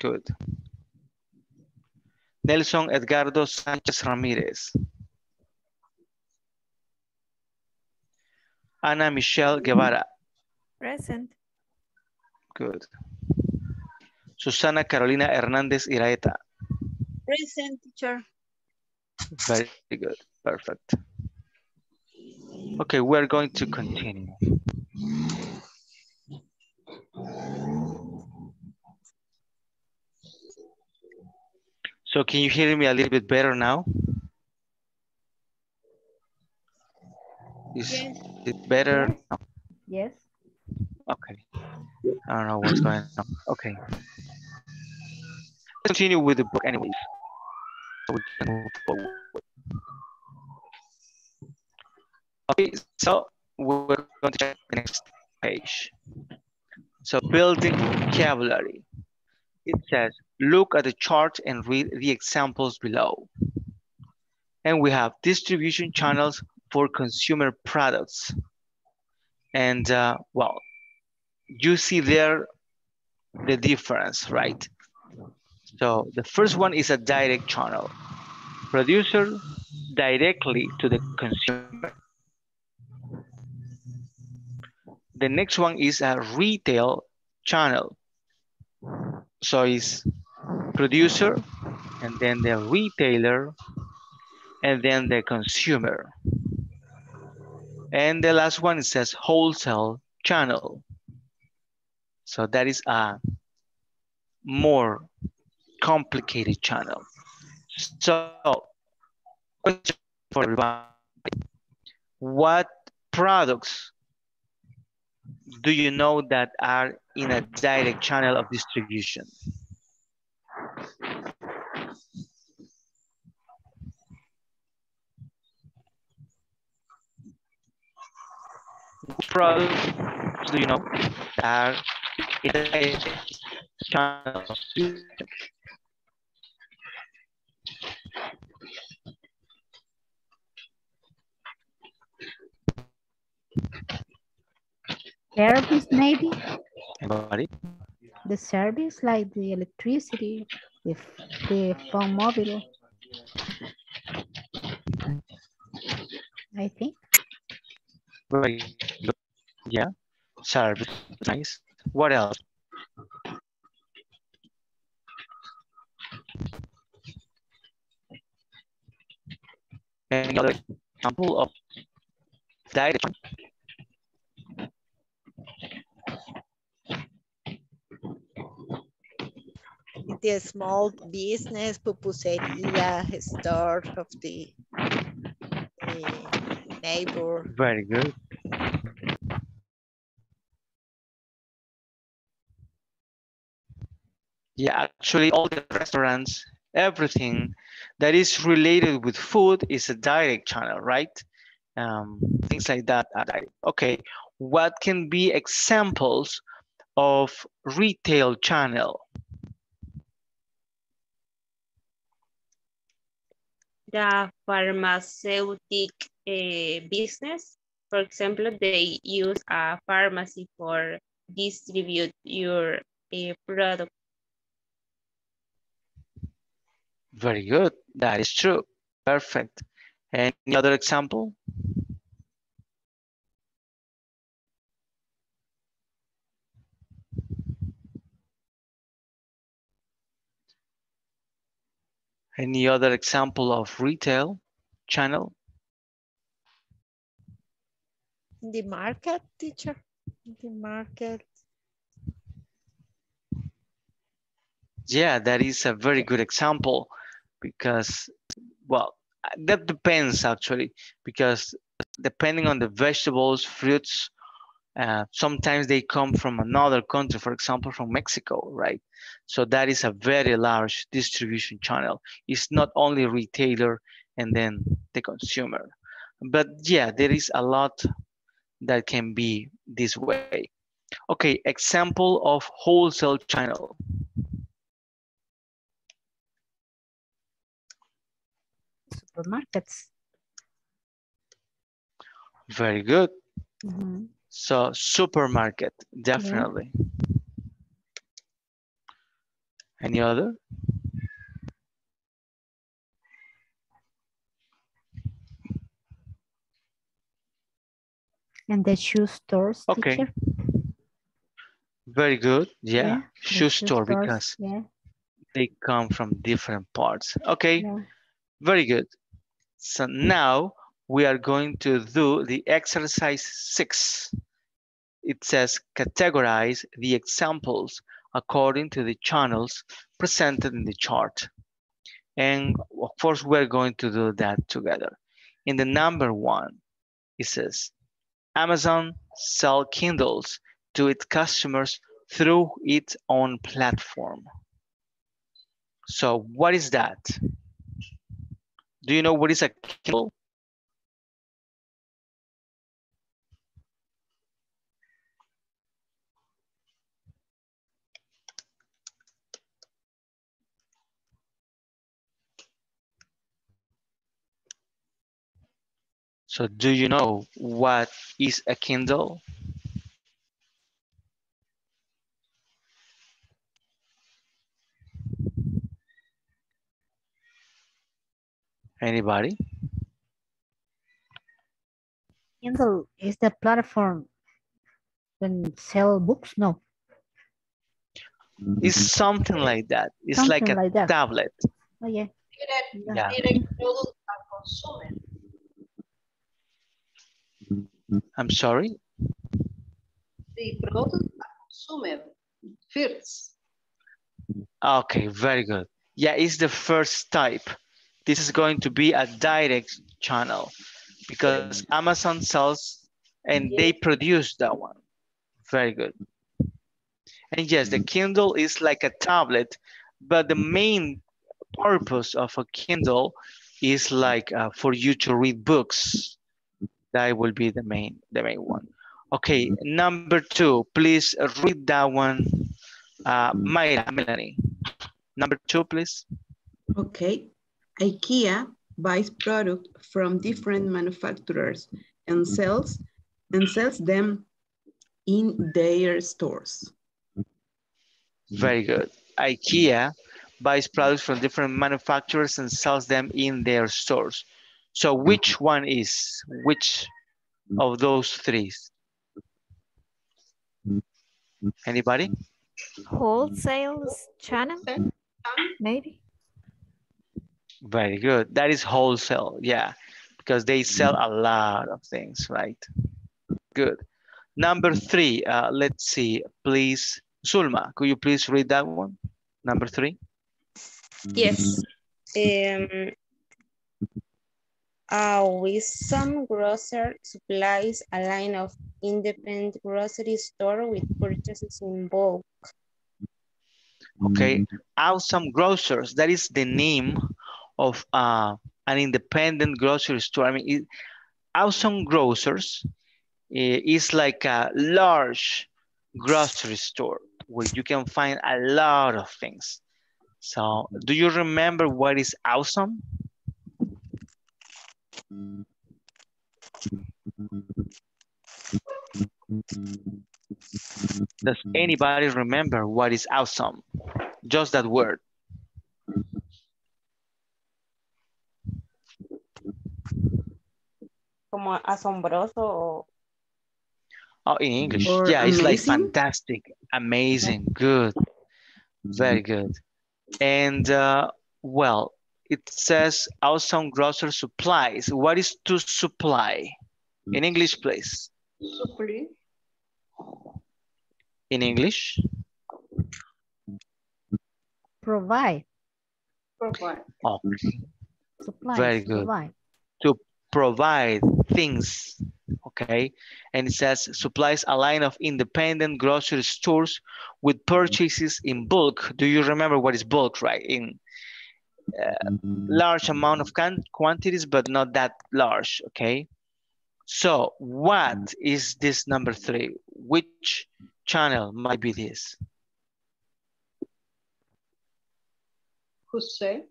Good. Nelson Edgardo Sánchez Ramírez. Ana Michelle Guevara. Present. Good. Susana Carolina Hernández Iraheta. Present, teacher. Very good. Perfect. Okay, we're going to continue. So can you hear me a little bit better now? Is it better? Yes. Okay. I don't know what's going on. Okay. Let's continue with the book anyways. So we can move forward. Okay, so we're going to check the next page. So building vocabulary. It says, look at the chart and read the examples below. And we have distribution channels for consumer products. And uh, well, you see there the difference, right? So the first one is a direct channel. Producer directly to the consumer. The next one is a retail channel. So it's producer and then the retailer and then the consumer. And the last one, says wholesale channel. So that is a more complicated channel. So, question for everybody. What products do you know that are in a direct channel of distribution? Products do you know are in a channel? Service maybe? Anybody? The service like the electricity, the, the phone mobile. I think. Very. Yeah, service, nice. What else? Any other example of direct the small business, pupuseria, store of the, the neighbor. Very good. Yeah, actually all the restaurants, everything that is related with food is a direct channel, right? Um, things like that. Okay, what can be examples of retail channel? The pharmaceutic uh, business, for example, they use a pharmacy for distribute your uh, product. Very good. That is true. Perfect. Any other example? Any other example of retail channel? The market, teacher. The market. Yeah, that is a very good example because, well, that depends actually, because depending on the vegetables, fruits, uh, sometimes they come from another country, for example, from Mexico, right? So that is a very large distribution channel. It's not only retailer and then the consumer. But yeah, there is a lot that can be this way. Okay, example of wholesale channel. Supermarkets. Very good. Mm -hmm. So supermarket, definitely. Yeah. Any other? And the shoe stores, okay. Teacher? Very good. Yeah, yeah shoe, shoe store stores, because yeah. they come from different parts. Okay, yeah. very good. So now we are going to do the exercise six. It says categorize the examples according to the channels presented in the chart. And of course, we're going to do that together. In the number one, it says, Amazon sell Kindles to its customers through its own platform. So what is that? Do you know what is a Kindle? So do you know what is a Kindle? Anybody? Kindle is the platform when sell books? No. It's something like that. It's Something like a like that. tablet. Oh, yeah. Yeah. I'm sorry. The product consumer first. Okay, very good. Yeah, it's the first type. This is going to be a direct channel because Amazon sells and they produce that one. Very good. And yes, the Kindle is like a tablet, but the main purpose of a Kindle is like uh, for you to read books. That will be the main, the main one. Okay, number two, please read that one. Uh, Mayra, Melanie. Number two, please. Okay. IKEA buys product from different manufacturers and mm-hmm. sells and sells them in their stores. Very good. IKEA buys products from different manufacturers and sells them in their stores. So mm-hmm. which one is, which mm-hmm. of those three? Anybody? Wholesale channel, maybe. Very good. That is wholesale, yeah, because they sell a lot of things, right? Good. Number three, uh, let's see, please. Zulma, could you please read that one? Number three. Yes. Um, uh, with some grocer supplies a line of independent grocery store with purchases in bulk. Okay, awesome grocers. That is the name of uh, an independent grocery store. I mean, it, awesome grocers eh, is like a large grocery store where you can find a lot of things. So, do you remember what is awesome? Does anybody remember what is awesome? Just that word. Como asombroso o Oh, in English. Or yeah, it's like fantastic, amazing, good, very good. And uh, well, it says awesome grocery supplies. What is to supply? In English, please. Supply. In English? Provide. Provide. Okay. Supplies. Very good. Provide. To provide things, okay? And it says supplies a line of independent grocery stores with purchases in bulk. Do you remember what is bulk, right? In uh, large amount of quantities, but not that large, okay? So what is this number three? Which channel might be this? Who say?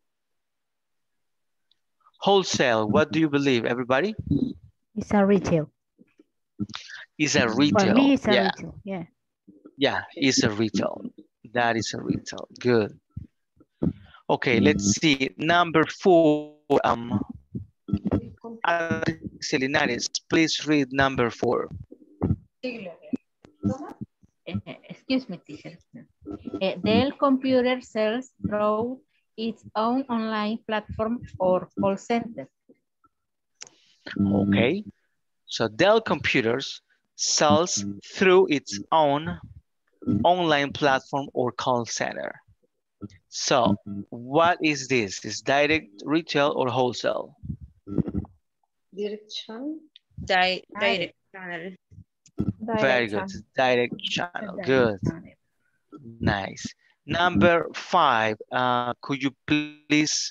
Wholesale, what do you believe, everybody? It's a retail. Is a retail. For me, it's a yeah. retail. Yeah. Yeah, it's a retail. That is a retail. Good. Okay, let's see. Number four. Um, Alex Linares, please read number four. Eh, excuse me, teacher. Eh, Dell Computer sells through its own online platform or call center. Mm-hmm. Okay. So Dell Computers sells mm-hmm. through its own mm-hmm. online platform or call center. So what is this? Is direct retail or wholesale? direction. Di direct channel. Very good. Direct channel. Good. Nice. Number five. Uh, could you please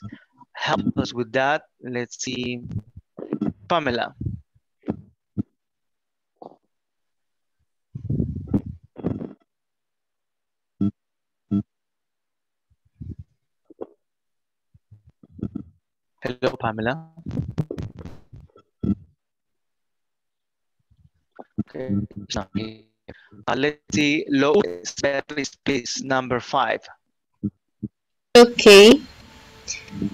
help us with that? Let's see. Pamela. Hello, Pamela. Okay. Uh, let's see, Lois, please, please, number five. Okay.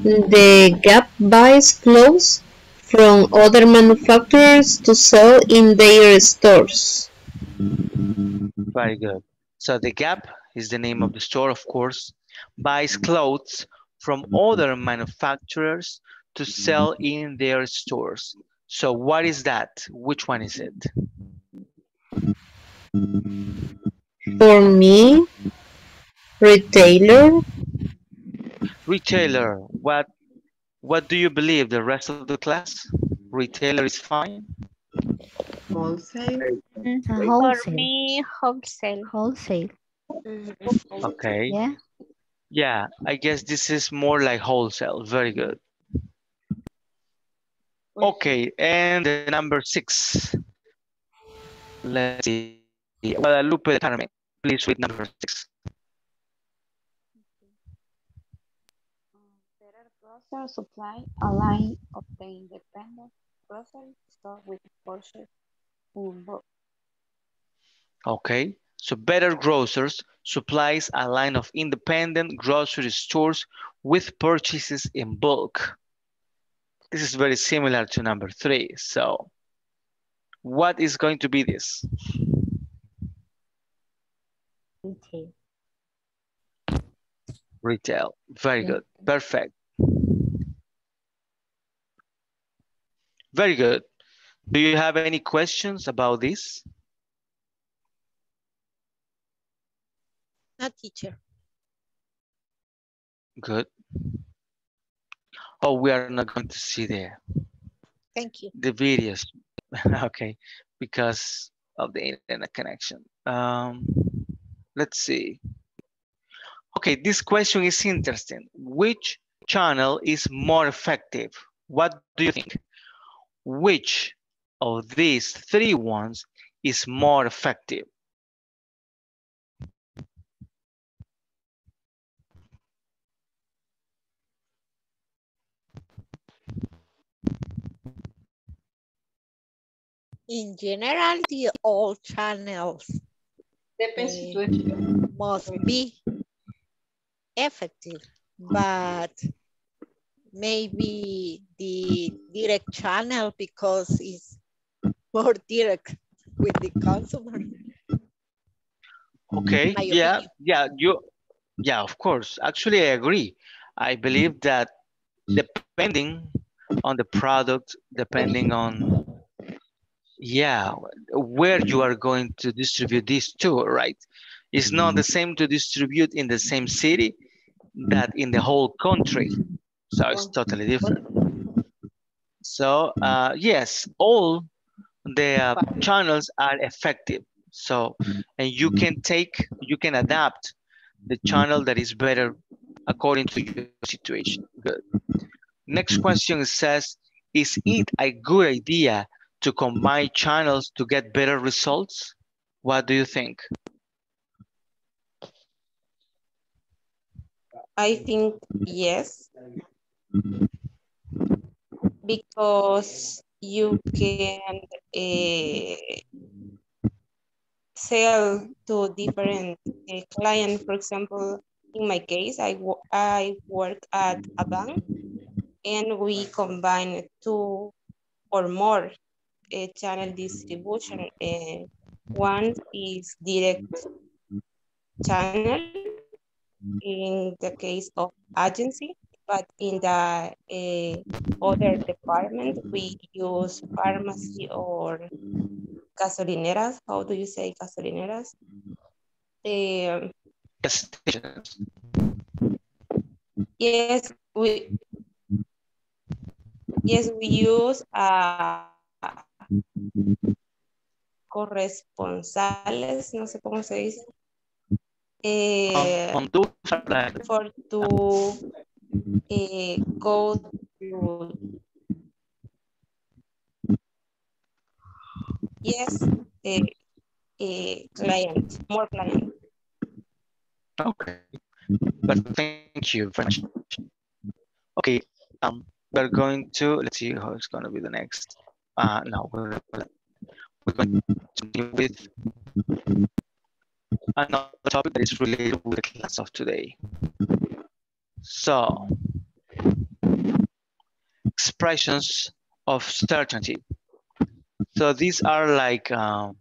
The Gap buys clothes from other manufacturers to sell in their stores. Very good. So the Gap is the name of the store, of course, buys clothes from other manufacturers to sell in their stores. So what is that? Which one is it? For me, retailer, Retailer, what what do you believe the rest of the class? Retailer is fine? Wholesale. Uh, For wholesale. me, wholesale. Wholesale. Mm-hmm. Okay. Yeah. Yeah, I guess this is more like wholesale. Very good. Okay, and number six. Let's see. Guadalupe Carmen, please read number six. Grocer supply a line of the independent grocery store with purchase in bulk. Okay, so Better Grocers supplies a line of independent grocery stores with purchases in bulk. This is very similar to number three. So what is going to be this? Retail. Retail. Very good. Perfect. Very good. Do you have any questions about this? Not teacher. Good. Oh, we are not going to see the, Thank you. the videos. okay, because of the internet connection. Um, let's see. Okay, this question is interesting. Which channel is more effective? What do you think? Which of these three ones is more effective? In general, the all channels Depends uh, must be effective, but maybe the direct channel because it's more direct with the consumer. Okay, My yeah, yeah, you, yeah, of course. Actually, I agree. I believe that depending on the product, depending on, yeah, where you are going to distribute these to right? It's not the same to distribute in the same city that in the whole country. So it's totally different. So uh, yes, all the uh, channels are effective. So, and you can take, you can adapt the channel that is better according to your situation. Good. Next question says, is it a good idea to combine channels to get better results? What do you think? I think yes. Because you can uh, sell to different uh, clients. For example, in my case, I, I work at a bank and we combine two or more uh, channel distribution. Uh, one is direct channel in the case of agency, but in the uh, other department, we use pharmacy or gasolineras. How do you say gasolineras? Um, yes, we yes we use uh, corresponsales, no sé cómo se dice. Eh, for to uh, go to yes a, a client more client. Okay but thank you very much. Okay um we're going to let's see how it's going to be the next uh we're going to deal with another topic that is related with the class of today. So, expressions of certainty. So these are like um,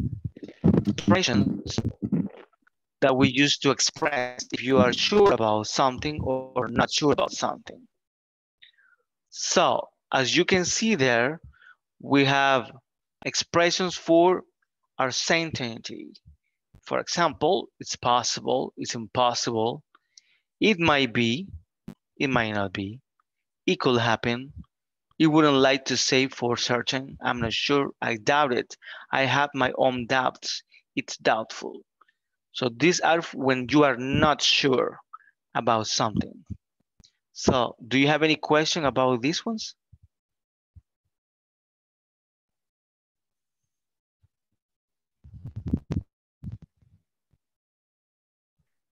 expressions that we use to express if you are sure about something or not sure about something. So, as you can see there, we have expressions for our certainty. For example, it's possible, it's impossible, it might be, it might not be, it could happen, it wouldn't like to say for certain, I'm not sure, I doubt it, I have my own doubts, it's doubtful. So these are when you are not sure about something. So do you have any question about these ones?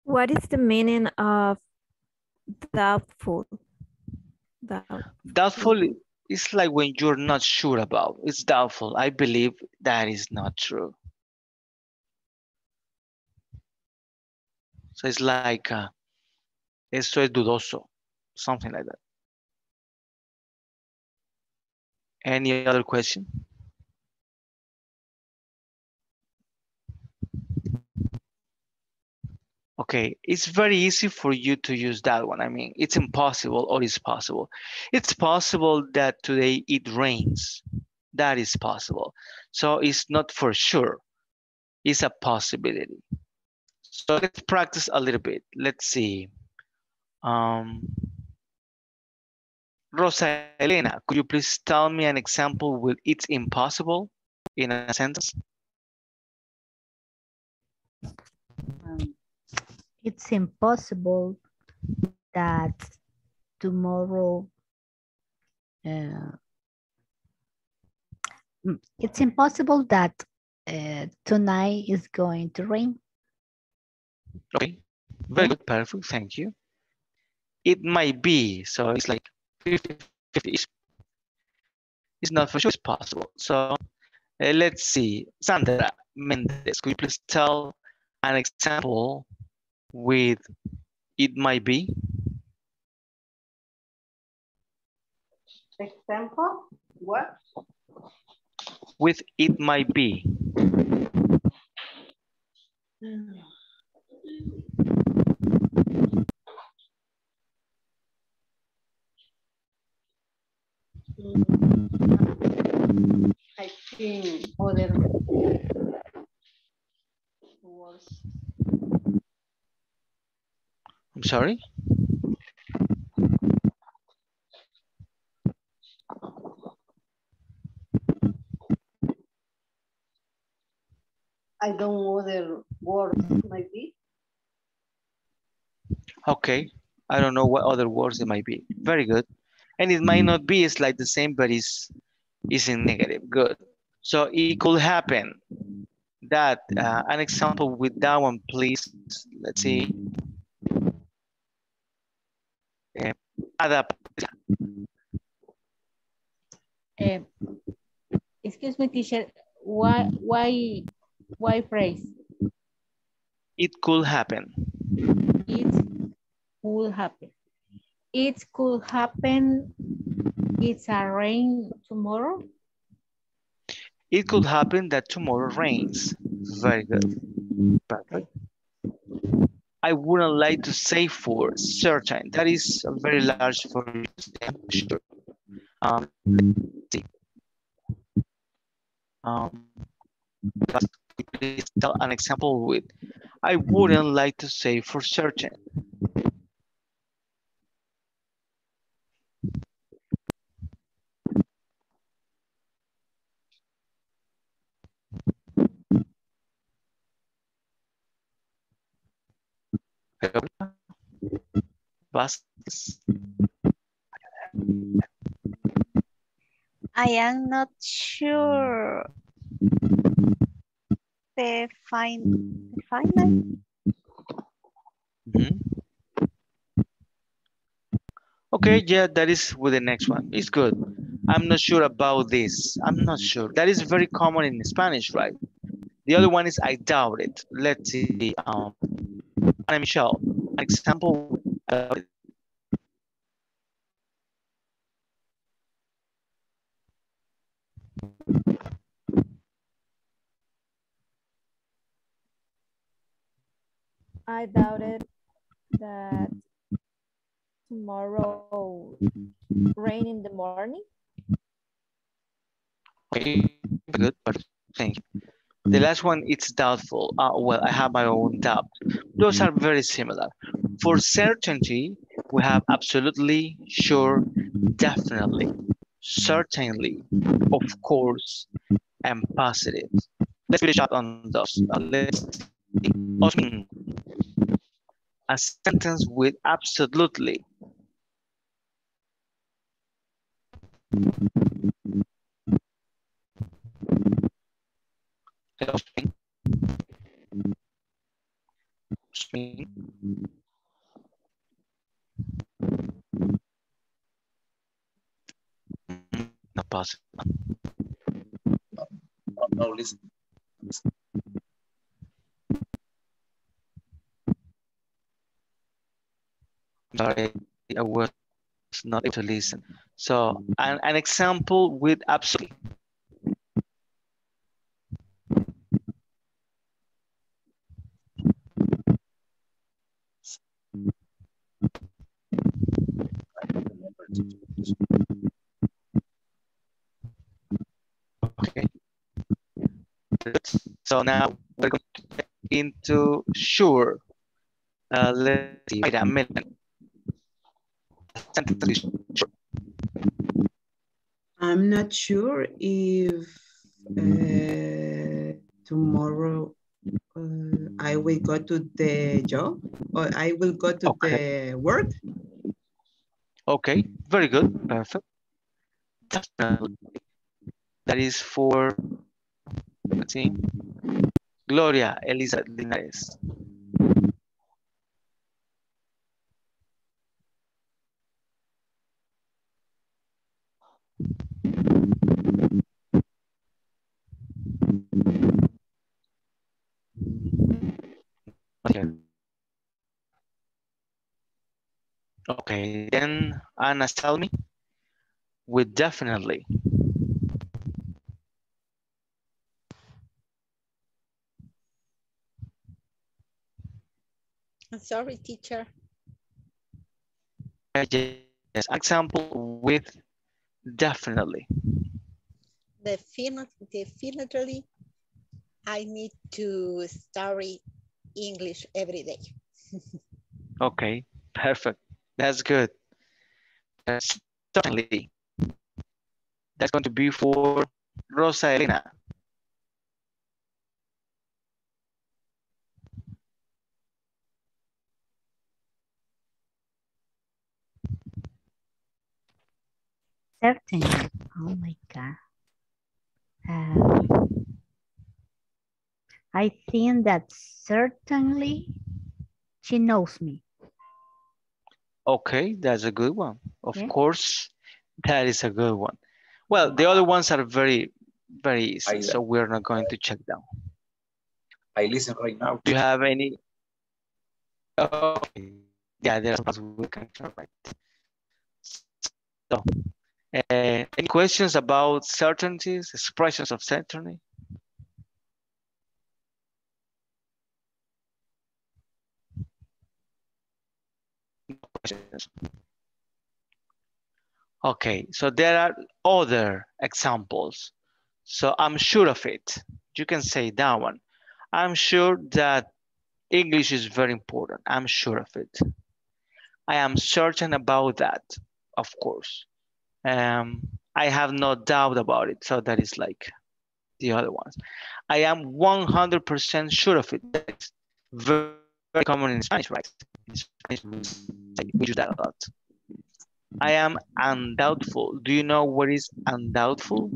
What is the meaning of doubtful? Doubt. Doubtful is like when you're not sure about. It's doubtful. I believe that is not true. So it's like, uh, eso es dudoso, something like that. Any other question? Okay, it's very easy for you to use that one. I mean, it's impossible or it's possible. It's possible that today it rains. That is possible. So it's not for sure. It's a possibility. So let's practice a little bit. Let's see. Um, Rosa Elena, could you please tell me an example with it's impossible in a sentence? Um, it's impossible that tomorrow uh, mm, it's impossible that uh, tonight is going to rain. Okay, very good, perfect, thank you. It might be, so it's like 50, 50 it's, it's not for sure it's possible. So uh, let's see, Sandra Mendez, could you please tell an example with it might be? Example, what? With it might be. I think other words. I'm sorry? I don't know other words maybe. Okay, I don't know what other words it might be. Very good. And it might not be, it's like the same, but it's, it's in negative. Good. So it could happen that, uh, an example with that one, please. Let's see. Uh, adapt. Eh, excuse me, teacher. Why, why, why phrase? It could happen. It could happen. It could happen. It's a rain tomorrow. It could happen that tomorrow rains. Very good. Perfect. I wouldn't like to say for certain. That is a very large for sure. Um. Um, please tell an example with I wouldn't like to say for certain. Vázquez. I am not sure. The fine, the final. Mhm. Okay, yeah, that is with the next one. It's good. I'm not sure about this. I'm not sure. That is very common in Spanish, right? The other one is I doubt it. Let's see. Um, Ana Michelle, an example. uh, I doubted that tomorrow rain in the morning. Okay, good, but thank you. The last one, it's doubtful. Uh, well, I have my own doubt. Those are very similar. For certainty, we have absolutely, sure, definitely, certainly, of course, and positive. Let's finish up on those. Uh, let's see. A sentence with absolutely. Hello, Osmin. Osmin. Mm, Not possible. No, no, listen. listen. Sorry, I was not able to listen. So an, an example with absolutely. Okay. So now we're going to get into sure. Uh, let's see. Wait a minute. Sentence is sure. I'm not sure if uh, tomorrow uh, I will go to the job or I will go to okay. the work. Okay, very good, perfect. That is for, see, Gloria Elisa Linares. Okay. Okay, then Anna tell me with definitely. I'm sorry, teacher. Uh, yes, example with definitely. Definitely, definitely, I need to study English every day. okay, perfect. That's good. That's certainly. That's going to be for Rosa Elena. Certainly. Oh my God. Um, I think that certainly she knows me. Okay, that's a good one. Of yeah. course, that is a good one. Well, the other ones are very, very easy, I, so we're not going to check them. I listen right now. Do you have any? Oh, yeah, there's we can try right. So, uh, any questions about certainties, expressions of certainty? Okay, so there are other examples. So I'm sure of it. You can say that one. I'm sure that English is very important. I'm sure of it. I am certain about that, of course. Um, I have no doubt about it. So that is like the other ones. I am 100% sure of it. That's very, very common in Spanish, right? In Spanish, we use that a lot. I am undoubtful. Do you know what is undoubtful?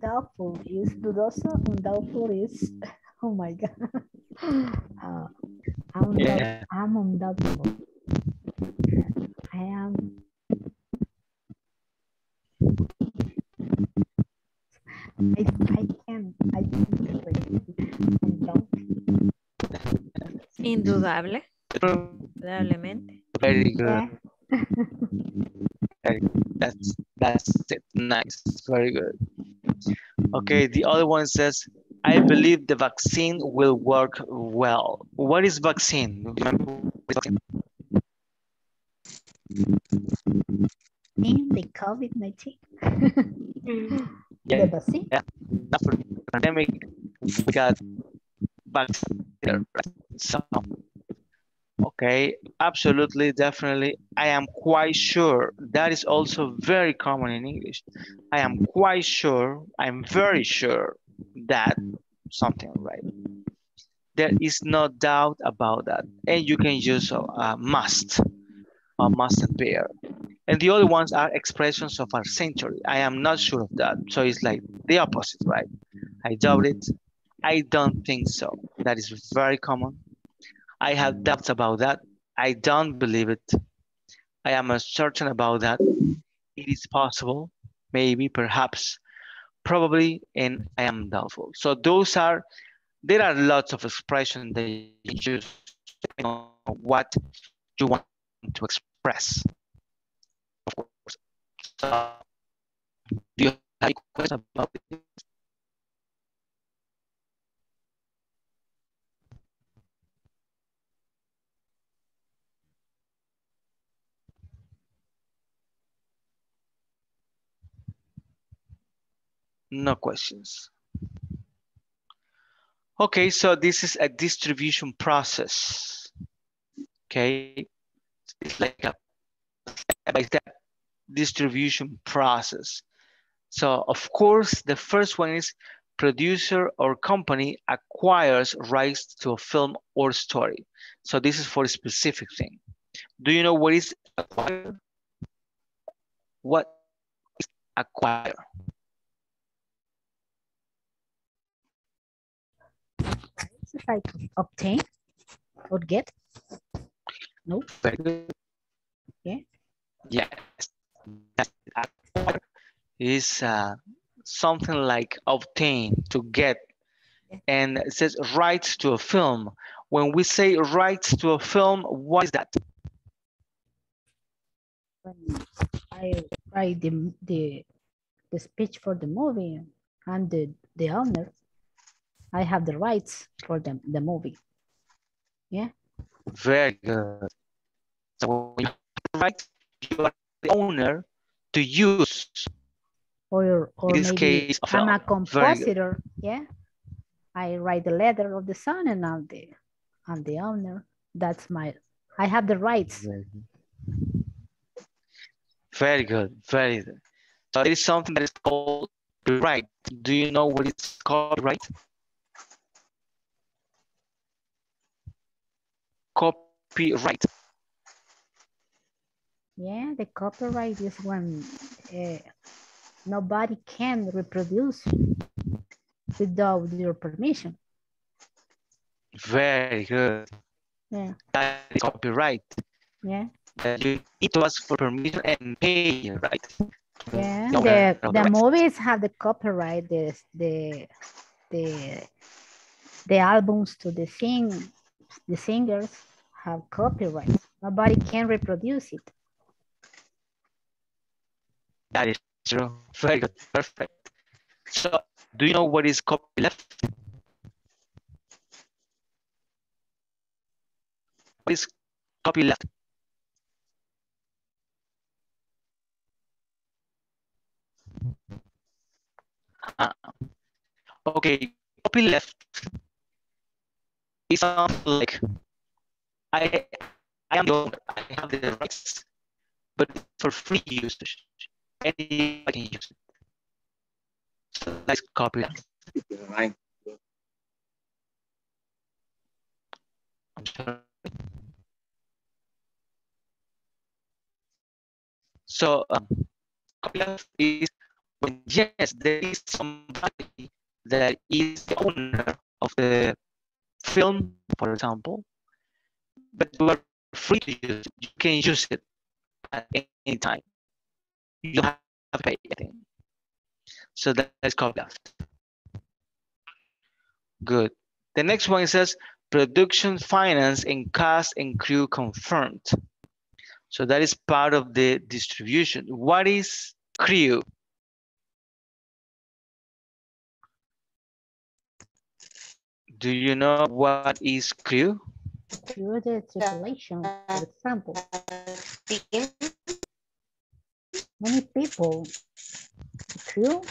Doubtful is dudoso. Undoubtful is, oh my God. Uh, I'm, yeah. I'm undoubtful. I am. I, I can, I can Indudable. Indudablemente. Very good. that's that's it. Nice. Very good. Okay, the other one says, I believe the vaccine will work well. What is vaccine? In the COVID-19. yeah. The vaccine? Yeah. After the pandemic, we got vaccine. So, okay, absolutely, definitely. I am quite sure that is also very common in English. I am quite sure, I'm very sure that something right. There is no doubt about that. And you can use a, a must, a must pair. And the other ones are expressions of our century. I am not sure of that. So it's like the opposite, right? I doubt it. I don't think so. That is very common. I have doubts about that. I don't believe it. I am uncertain about that. It is possible, maybe, perhaps, probably, and I am doubtful. So those are, there are lots of expressions that you use what you want to express. Of course. So, do you have any questions about this? No questions. Okay, so this is a distribution process. Okay, it's like a by step distribution process. So of course, the first one is producer or company acquires rights to a film or story. So this is for a specific thing. Do you know what is acquire? What is acquire? It's like obtain or get. No. Very good. Yeah. Yes. Is uh, something like obtain, to get. And it says rights to a film. When we say rights to a film, what is that? When I write the, the, the speech for the movie and the, the owner, I have the rights for the, the movie. Yeah. Very good. So when you have rights, you are the owner to use or, or in this maybe case, a I'm a film. Very good. compositor. Yeah. I write the letter of the song and I'm the, I'm the owner. That's my, I have the rights. Very good, very good. So there is something that is called right. Do you know what it's called right? Copyright. Yeah, the copyright is when uh, nobody can reproduce without your permission. Very good. Yeah, That is copyright. yeah, you to ask for permission and pay, right? yeah. The The of the rights. movies have the copyright. The the the the albums to the sing the singers have copyright. Nobody can reproduce it. That is true. Very good. Perfect. So do you know what is copyleft? What is copyleft? Ah, okay, copyleft is something like I I am I have the rights, but for free usage. Anybody can use. So that's copyleft. Right. I'm sorry. So um, is when yes, there is somebody that is the owner of the film, for example, but you are free to use it. You can use it at any time. You don't have to pay anything. So that is copyleft. Good. The next one says production finance and cast and crew confirmed. So that is part of the distribution. What is crew? Do you know what is crew? Through the tripulation, for example. Many people. Crew,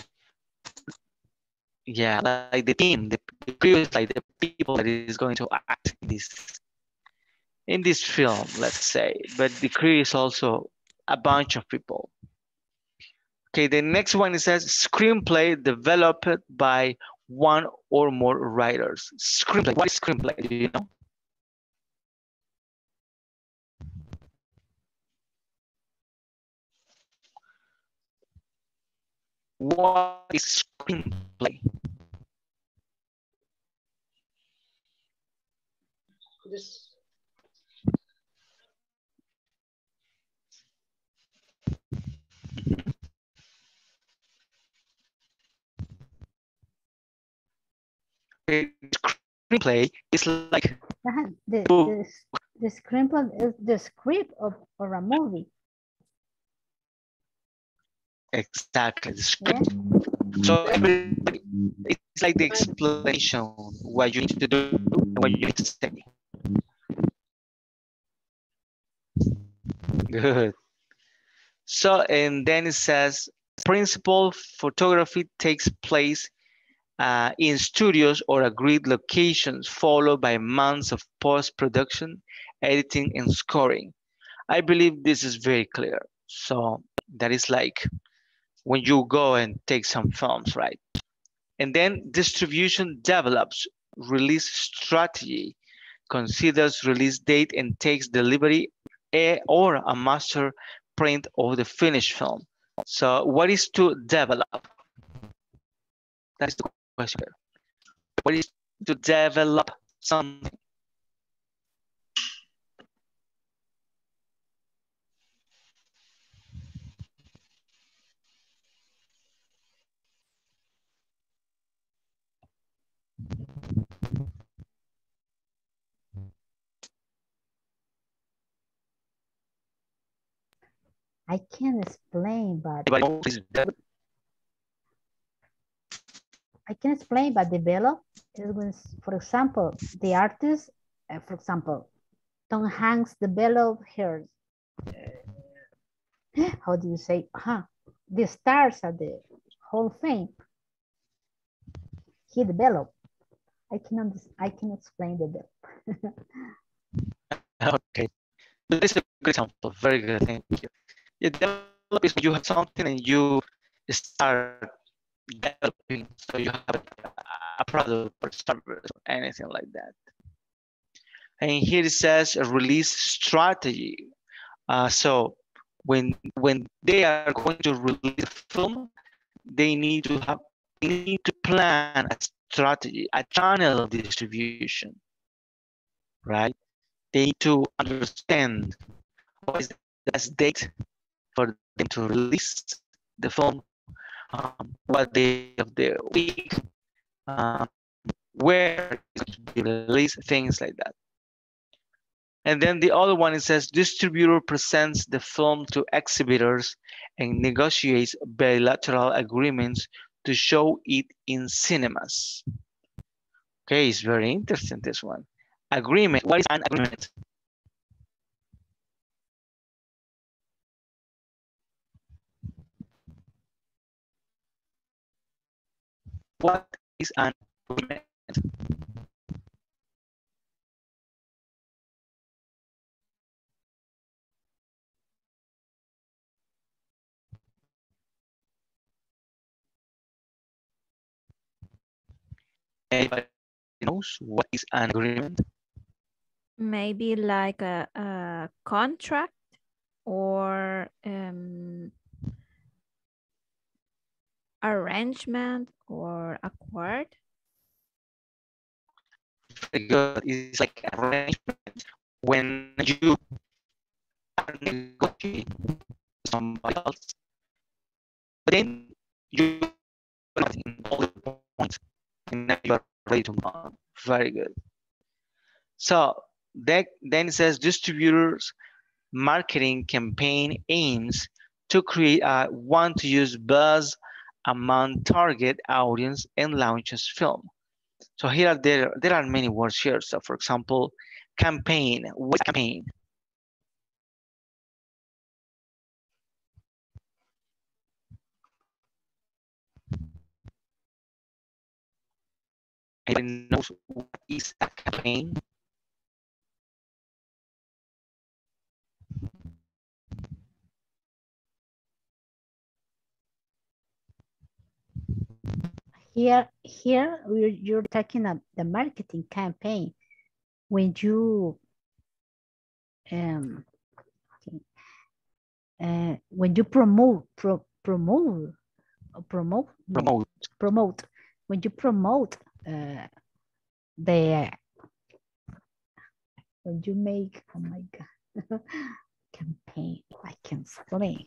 Yeah, like the team. The crew is like the people that is going to act in this in this film, let's say. But the crew is also a bunch of people. Okay, the next one it says screenplay developed by one or more writers. Screenplay. What is screenplay? Do you know? What is screenplay? This Okay, Screenplay is like the, the, the screenplay is the script of or a movie. Exactly the script. So it's like the explanation what you need to do and what you need to say. Good. So and then it says principal photography takes place uh, in studios or agreed locations, followed by months of post-production, editing, and scoring. I believe this is very clear. So that is like when you go and take some films, right? And then distribution develops release strategy, considers release date and takes delivery a, or a master print of the finished film. So what is to develop? That is the question. What is to develop something? I can't explain, but I can explain, but develop is when, for example, the artist, uh, for example, Tom Hanks developed her, uh, how do you say, huh, the stars at the whole thing. He developed. I can I can explain the develop. okay, this is a good example. Very good, thank you. You develop is you have something and you start developing. So you have a product or service or anything like that. And here it says a release strategy. Uh, so when when they are going to release a film, they need to have they need to plan a strategy, a channel distribution, right? They need to understand what is the date for them to release the film, um, what day of the week, um, where be released, things like that. And then the other one, it says distributor presents the film to exhibitors and negotiates bilateral agreements to show it in cinemas. Okay, it's very interesting, this one. Agreement, what is an agreement? What is an agreement? Anybody knows what is an agreement? Maybe like a, a contract or um, arrangement or. Very good. It's like arrangement when you are negotiating somebody else, but then you in all the points and now you are ready to move. Very good. So that, then it says distributors marketing campaign aims to create uh, a want to use buzz among target audience and launches film. So here are there there are many words here. So for example, campaign. What campaign? Anybody knows what is a campaign? Here, here we're, you're talking about the marketing campaign. When you, um, uh, when you promote, pro, promote, promote, promote, promote, when you promote uh, the, when you make, oh my God, campaign, I can explain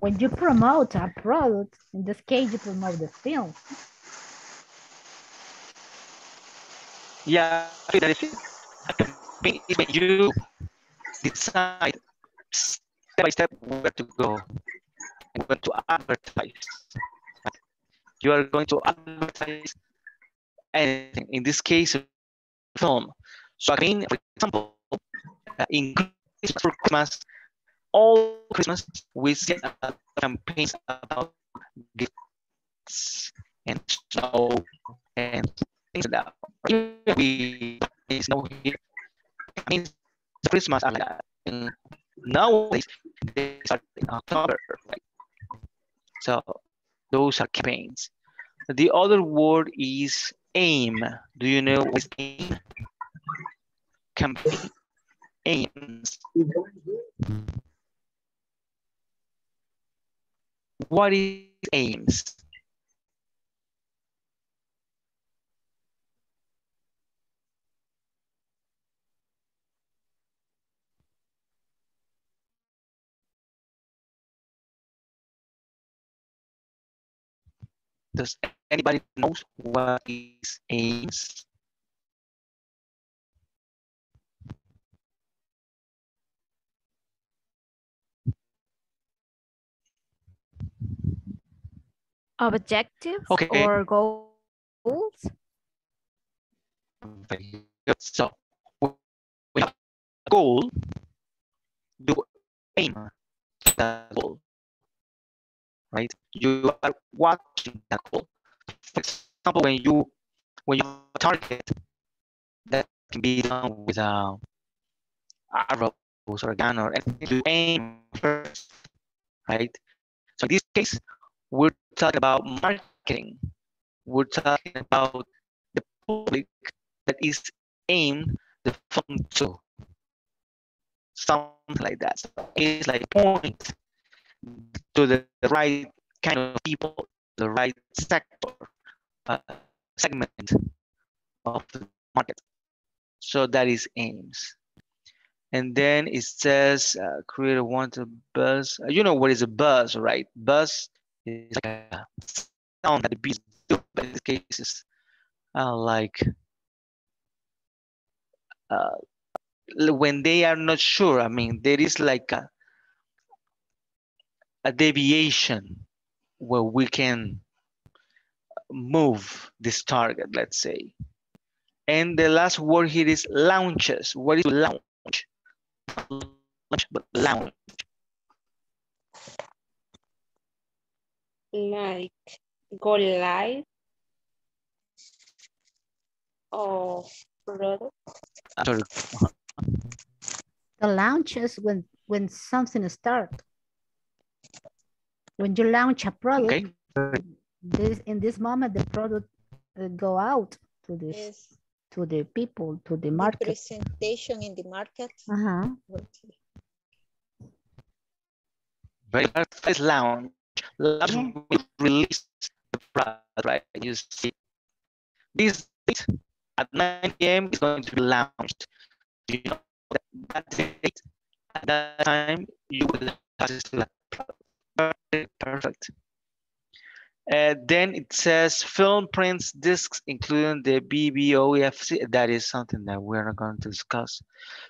when you promote a product, in this case, you promote the film. Yeah, that is it. When you decide step by step where to go and where to advertise. You are going to advertise anything. In this case, film. So again, for example, uh, in for Christmas, all Christmas we see campaigns about gifts and snow and things like that. We snow here. I mean, Christmas are like that. And nowadays they start in October. Right? So those are campaigns. The other word is aim. Do you know what is aim? Campaign. Aims. What is aims? Does anybody knows what is aims? Objectives Okay. or goals? So we have a goal, you aim at that goal, right? You are watching that goal. For example, when you when you target, that can be done with a arrows or a gun or anything. You aim first, right? So in this case, we're talking about marketing. We're talking about the public that is aimed the phone to. Something like that. It's like point to the right kind of people, the right sector, uh, segment of the market. So that is aims. And then it says uh, create a buzz. You know what is a buzz, right? Buzz is like a sound that the bees do, but in this case is uh, like uh, when they are not sure. I mean, there is like a, a deviation where we can move this target, let's say. And the last word here is launches. What is launch? Launch, but launch. Like go live or product. Sorry. The launch is when when something start. When you launch a product, Okay. this in this moment the product uh, go out to this Yes. to the people to the The market. presentation in the market. Uh-huh. Okay. Very first launch. Yeah. we release the product, right? You see this date at 9 p.m. is going to be launched. You know that, that date at that time you will access to product. Perfect, perfect. Uh, then it says film prints discs, including the BBOFC. That is something that we're not going to discuss.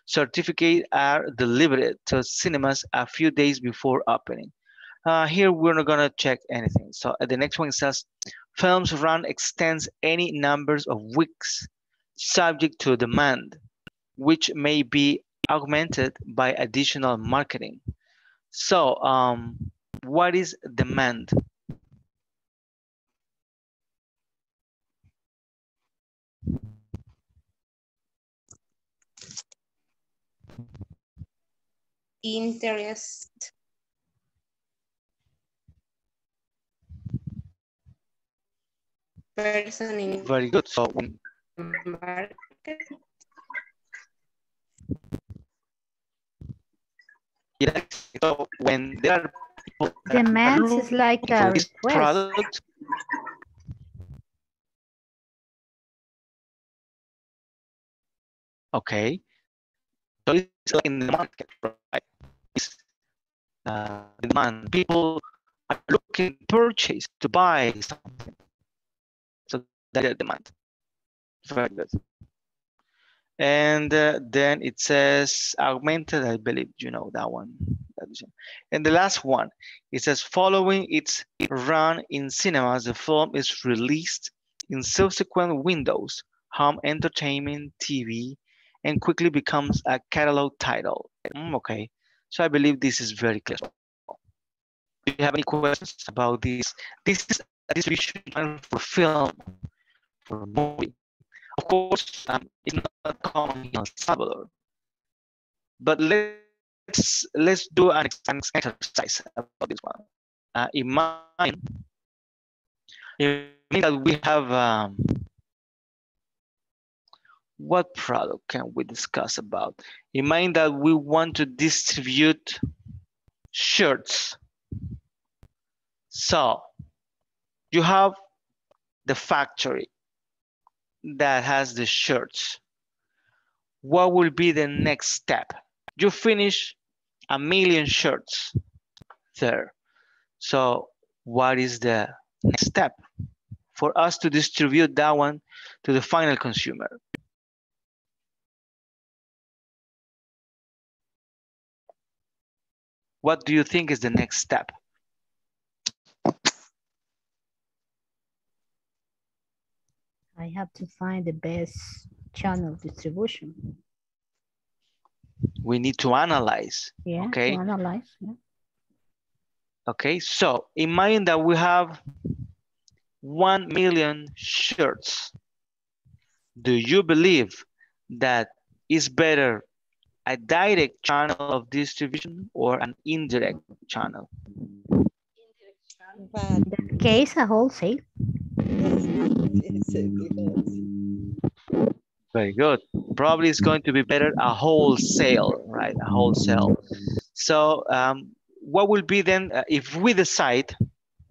Certificate are delivered to cinemas a few days before opening. Uh, here we're not gonna check anything. So uh, the next one says films run extends any numbers of weeks subject to demand, which may be augmented by additional marketing. So um, what is demand? interest person in Very good. So when market yeah, so when there are people that are Demands is like a request. product, okay, so it's like in the market, right? It's uh, demand. People are looking to purchase to buy something. Is demand. Very good. And uh, then it says augmented, I believe you know that one. And the last one, it says following its run in cinemas, the film is released in subsequent windows, home entertainment, TV, and quickly becomes a catalog title. Mm, okay, so I believe this is very clear. Do you have any questions about this? This is a distribution for film, for. Of course, um, it's not common in. But let's let's do an exercise about this one. Uh, imagine, imagine that we have um, what product can we discuss about? Imagine that we want to distribute shirts. So you have the factory that has the shirts. What will be the next step? You finish a million shirts there. So what is the next step? For us to distribute that one to the final consumer. What do you think is the next step? I have to find the best channel distribution. We need to analyze. Yeah, okay. to analyze. Yeah. Okay, so imagine that we have 1 million shirts. Do you believe that it's better a direct channel of distribution or an indirect channel? But In that case, a wholesale. Very good. Probably it's going to be better a wholesale, right? A wholesale. So um, what will be then uh, if we decide,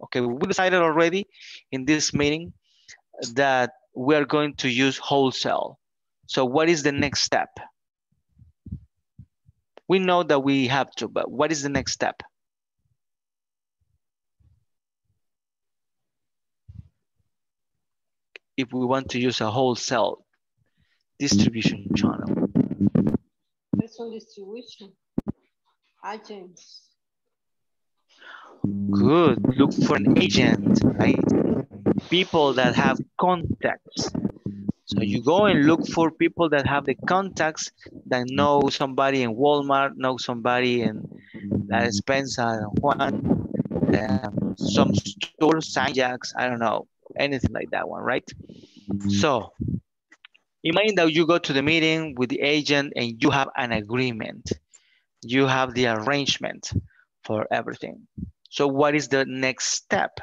okay, we decided already in this meeting that we are going to use wholesale. So what is the next step? We know that we have to, but what is the next step? If we want to use a wholesale distribution channel. Person distribution. Agents. Good. Look for an agent, right? People that have contacts. So you go and look for people that have the contacts that know somebody in Walmart, know somebody in La Despensa, Juan, um, some store, Sanjax, I don't know, anything like that one, right? Mm-hmm. So imagine that you go to the meeting with the agent and you have an agreement. You have the arrangement for everything. So what is the next step?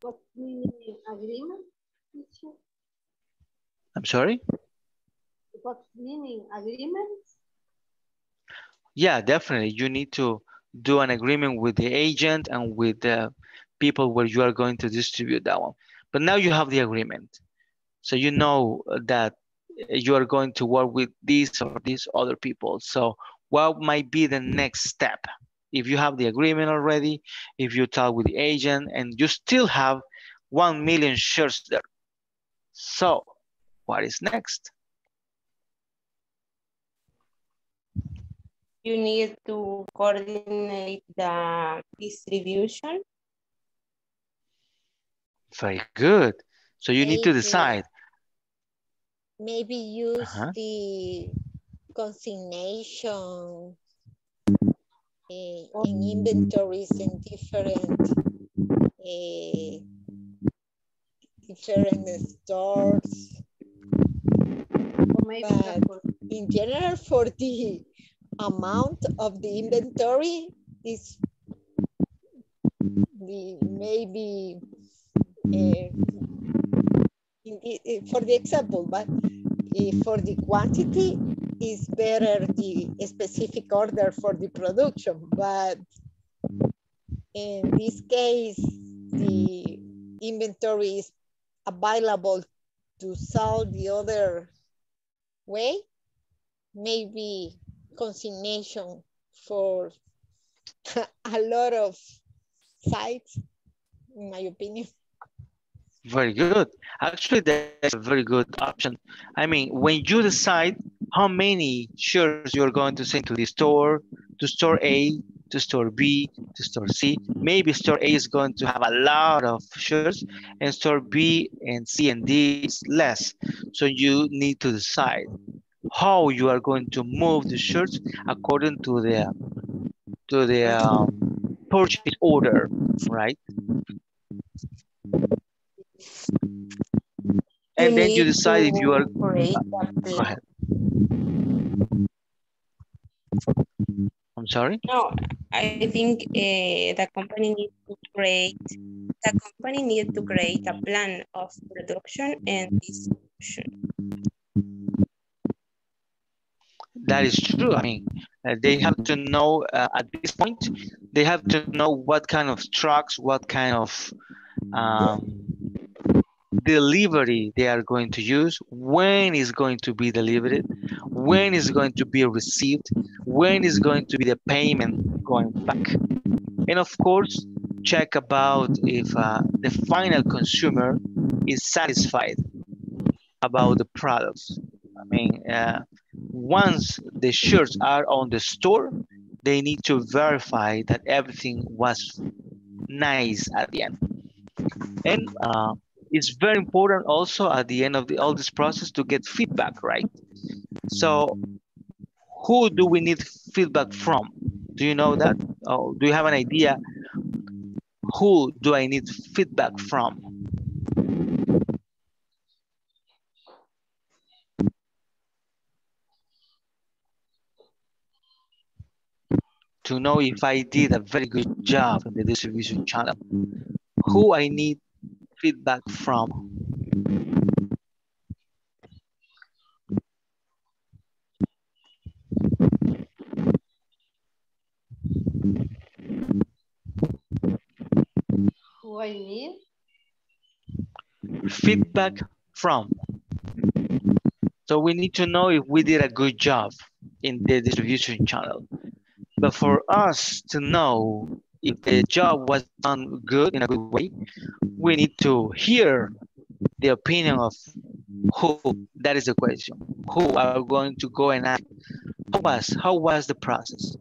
What meaning agreement? teacher? I'm sorry? What meaning agreement? Yeah, definitely. You need to do an agreement with the agent and with the people where you are going to distribute that one. But now you have the agreement. So you know that you are going to work with these or these other people. So what might be the next step? If you have the agreement already, if you talk with the agent and you still have 1 million shares there. So what is next? You need to coordinate the distribution. Very good. So you need to decide. maybe use Uh-huh. the consignation eh, in inventories in different eh, different stores. But in general, for the amount of the inventory is the maybe eh, in the, eh, for the example, but eh, for the quantity is better the specific order for the production, but in this case, the inventory is available to sell the other way, maybe consignation for a lot of sites, in my opinion. Very good. Actually, that's a very good option. I mean, when you decide how many shares you're going to send to the store, to store A, to store B, to store C. Maybe store A is going to have a lot of shirts and store B and C and D is less. So you need to decide how you are going to move the shirts according to the to the um, purchase order, right? And then you decide if you are, to go ahead. I'm sorry? No, I think uh, the company needs to create the company needs to create a plan of production and distribution. That is true. I mean, uh, they have to know uh, at this point, they have to know what kind of trucks, what kind of um, delivery they are going to use, when is going to be delivered, when is going to be received, when is going to be the payment going back. And of course, check about if uh, the final consumer is satisfied about the products. I mean, uh, once the shirts are on the store, they need to verify that everything was nice at the end. And uh, it's very important also at the end of the, all this process to get feedback, right? So who do we need feedback from? Do you know that? Oh, do you have an idea? Who do I need feedback from? To know if I did a very good job in the distribution channel. Who I need feedback from? Who I need? feedback from. So we need to know if we did a good job in the distribution channel. But for us to know if the job was done good in a good way, we need to hear the opinion of who. That is the question. Who are going to go and ask? How was how was the process?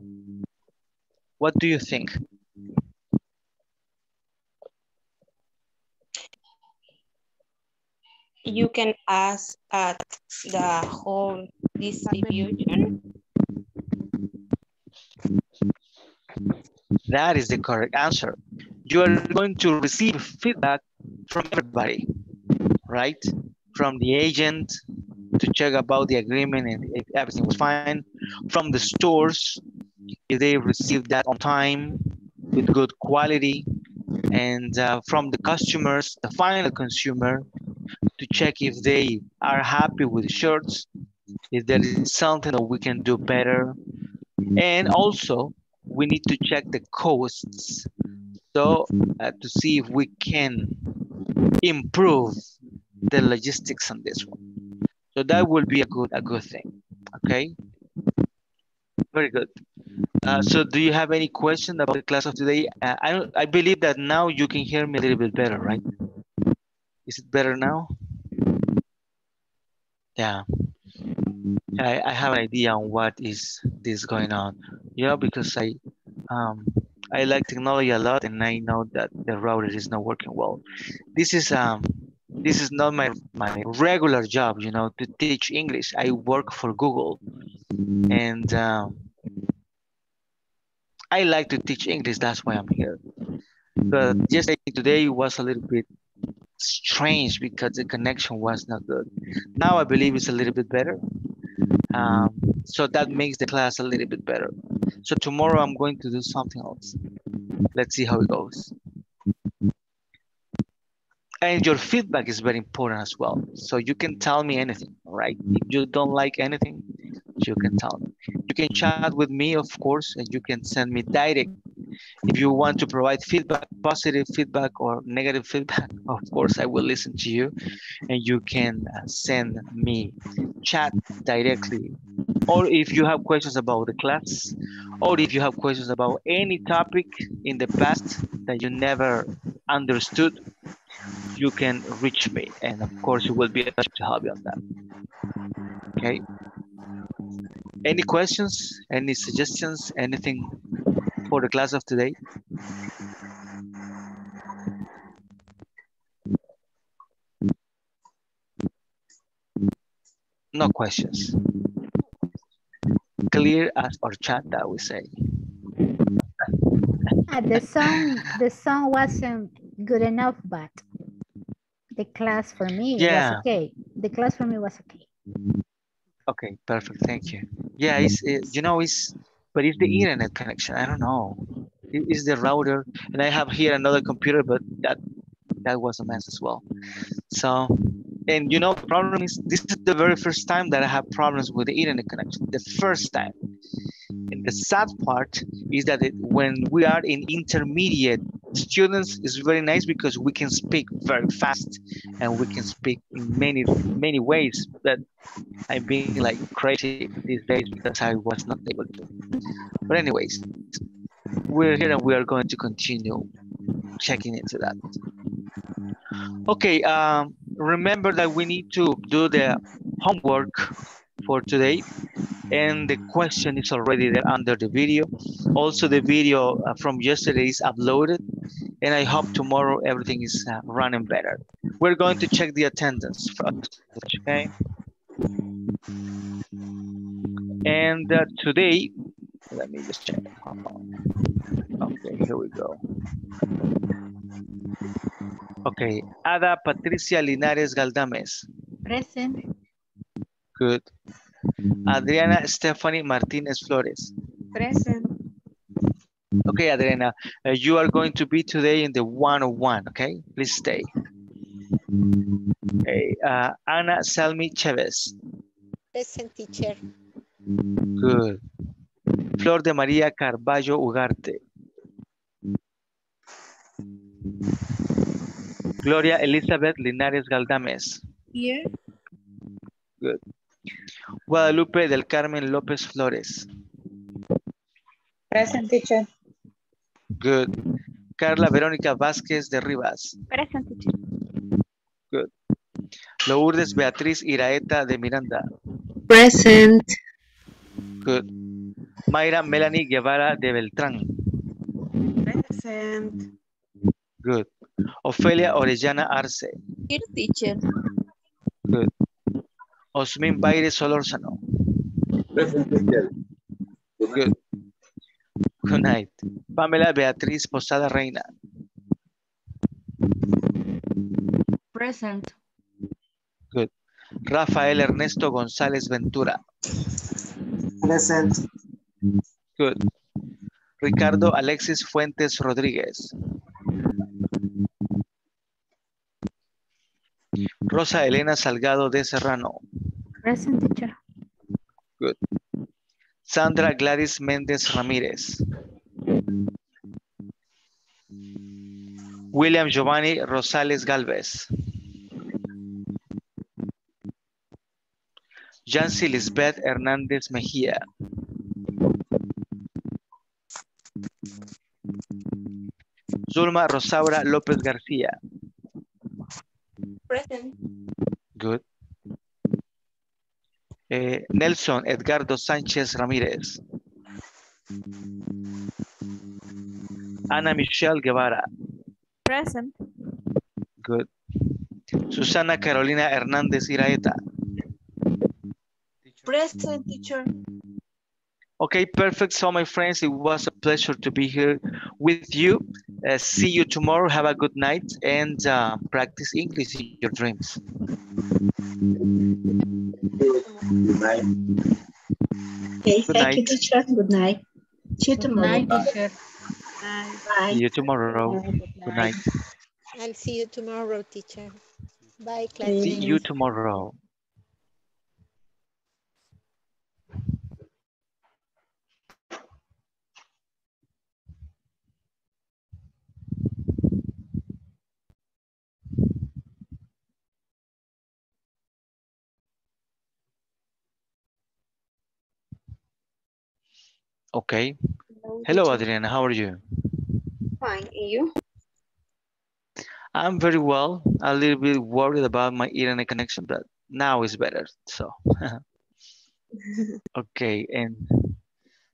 What do you think? You can ask at the whole distribution. That is the correct answer. You are going to receive feedback from everybody, right? From the agent to check about the agreement and if everything was fine. From the stores, if they received that on time with good quality. And uh, from the customers, the final consumer, to check if they are happy with the shirts, if there is something that we can do better. And also, we need to check the costs so uh, to see if we can improve the logistics on this one. So that will be a good a good thing. Okay. Very good. Uh, so do you have any question about the class of today? Uh, I I believe that now you can hear me a little bit better, right? Is it better now? Yeah. I, I have an idea on what is this going on. Know, because I um I like technology a lot and I know that the router is not working well. This is um this is not my my regular job, you know, to teach English. I work for Google and um, I like to teach English, that's why I'm here. But yesterday today was a little bit strange because the connection was not good. Now I believe it's a little bit better. Um, so that makes the class a little bit better. So tomorrow I'm going to do something else. Let's see how it goes. And your feedback is very important as well. So you can tell me anything, right? If you don't like anything, you can tell me. You can chat with me, of course, and you can send me direct. If you want to provide feedback, positive feedback or negative feedback, of course, I will listen to you and you can uh, send me chat directly. Or if you have questions about the class, or if you have questions about any topic in the past that you never understood, you can reach me. And of course, it will be a pleasure to help you on that. Okay. Any questions? Any suggestions? Anything for the class of today? No questions. Clear as our chat, horchata, we say. Uh, the song, the song wasn't good enough, but the class for me Yeah. was okay. The class for me was okay. Okay, perfect. Thank you. Yeah, it's it, you know it's but it's the mm-hmm. internet connection. I don't know. It is the router, and I have here another computer, but that that was a mess as well. So, and you know, the problem is this is the very first time that I have problems with the internet connection. The first time. And the sad part is that it, when we are in intermediate students, is very nice because we can speak very fast and we can speak in many many ways. that I'm being like crazy these days because I was not able to. But anyways, we're here and we are going to continue checking into that. Okay, um, remember that we need to do the homework for today and the question is already there under the video. Also the video uh, from yesterday is uploaded and I hope tomorrow everything is uh, running better. We're going to check the attendance first, okay? And uh, today, let me just check. Okay, here we go. Okay, Ada Patricia Linares Galdames. Present. Good. Adriana Stephanie Martinez Flores. Present. Okay, Adriana, uh, you are going to be today in the 101, okay? Please stay. Okay, uh, Ana Salmi Chavez. Present teacher. Good. Flor de María Carballo Ugarte. Gloria Elizabeth Linares Galdames. Here. Good. Guadalupe del Carmen López Flores. Present teacher. Good. Carla Verónica Vázquez de Rivas. Present teacher. Good. Lourdes Beatriz Iraeta de Miranda. Present. Good. Mayra Melanie Guevara de Beltrán. Present. Good. Ofelia Orellana Arce. Here, teacher. Good. Osmin Baire Solórzano. Good. Good night. Pamela Beatriz Posada Reina. Present. Good. Rafael Ernesto González Ventura. Present. Good. Ricardo Alexis Fuentes Rodríguez. Rosa Elena Salgado de Serrano. Present teacher. Good. Sandra Gladys Méndez Ramírez. William Giovanni Rosales Galvez. Yancy Lisbeth Hernández Mejía. Zulma Rosaura López García. Present. Good. Eh, Nelson Edgardo Sánchez Ramírez. Ana Michelle Guevara. Present. Good. Susana Carolina Hernández Iraheta. Present, teacher. Okay, perfect. So, my friends, it was a pleasure to be here with you. Uh, see you tomorrow. Have a good night and uh, practice English in your dreams. Good night. Okay, Good thank you, teacher. Good night. See you tomorrow. Good Night, teacher. Bye. See you tomorrow. Good night. I'll see you tomorrow, teacher. Bye, class. See you tomorrow. Okay. Hello, Adriana. How are you? Fine. And you? I'm very well. A little bit worried about my internet connection, but now it's better. So, okay. And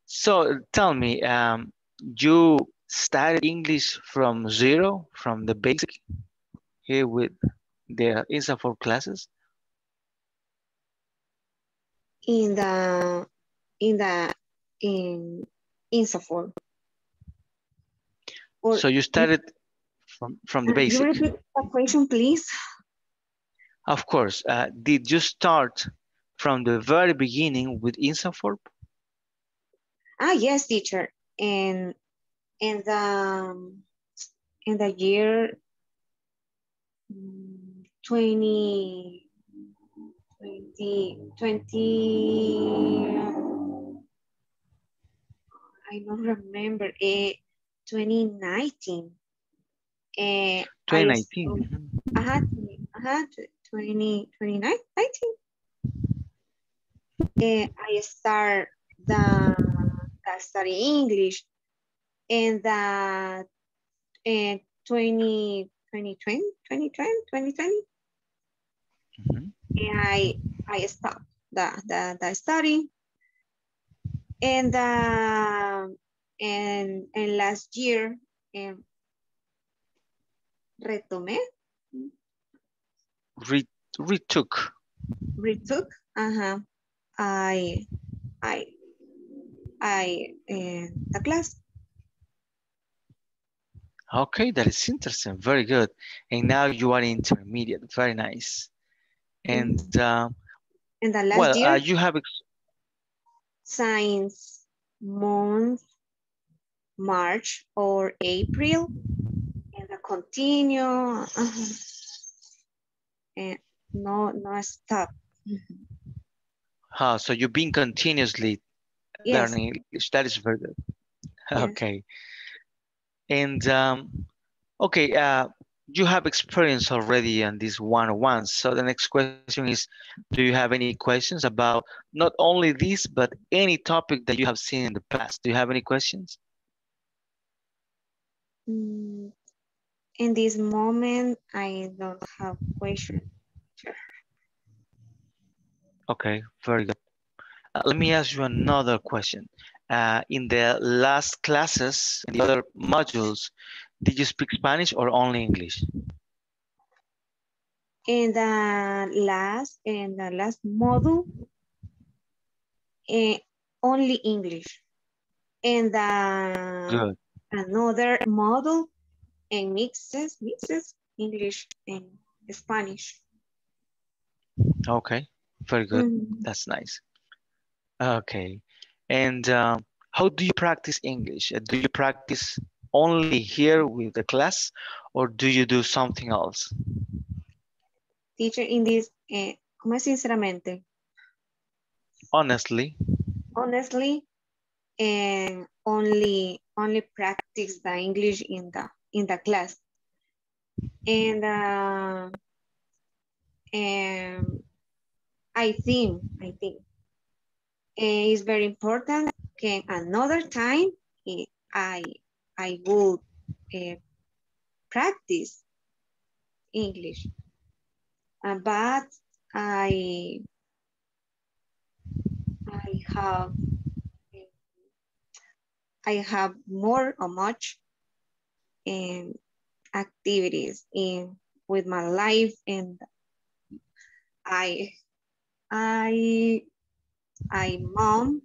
so tell me, um, you started English from zero, from the basic here with the INSAFORP classes? In the in the in INSAFORP. Or So you started from, from the you basic. repeat the question, please? Of course. Uh, did you start from the very beginning with INSAFORP? Ah, yes, teacher. And in the um, in the year mm, 20, 20, 20, I don't remember, eh, 2019. Eh, 2019. I had, I had 20, 29, 19. Eh, I start the, the study English in the in 20, 2020, 2020, 2020. And I, I stopped the, the, the study. And, uh, and, and last year, um, retomé, Re retook. retook, uh-huh, I, I, I, uh, the class. Okay, that is interesting. Very good. And now you are intermediate. Very nice. And uh, In the last well, year, uh, you have science month, March or April, and the continue, uh-huh. and no, no stop. huh, so you've been continuously Yes. learning English. That is very good. Yes. Okay. And um, okay, uh, you have experience already on this one-on-one. So the next question is, do you have any questions about not only this, but any topic that you have seen in the past? Do you have any questions? Mm, In this moment, I don't have questions. Okay, very good. Uh, let me ask you another question. Uh, in the last classes, in the other modules, did you speak Spanish or only English? In the last, in the last module, eh, only English. In the Good. another model and mixes, mixes English and Spanish. Okay, very good. Mhm. That's nice. Okay. And um, how do you practice English? Uh, Do you practice only here with the class or do you do something else? Teacher, in this, eh, ¿cómo es sinceramente? Honestly, Honestly, and only only practice the English in the in the class. And uh, and I think I think eh, it's very important. Can another time eh, I I would eh, practice English, Uh, but I I have I have more or much um, activities in with my life and I I I mom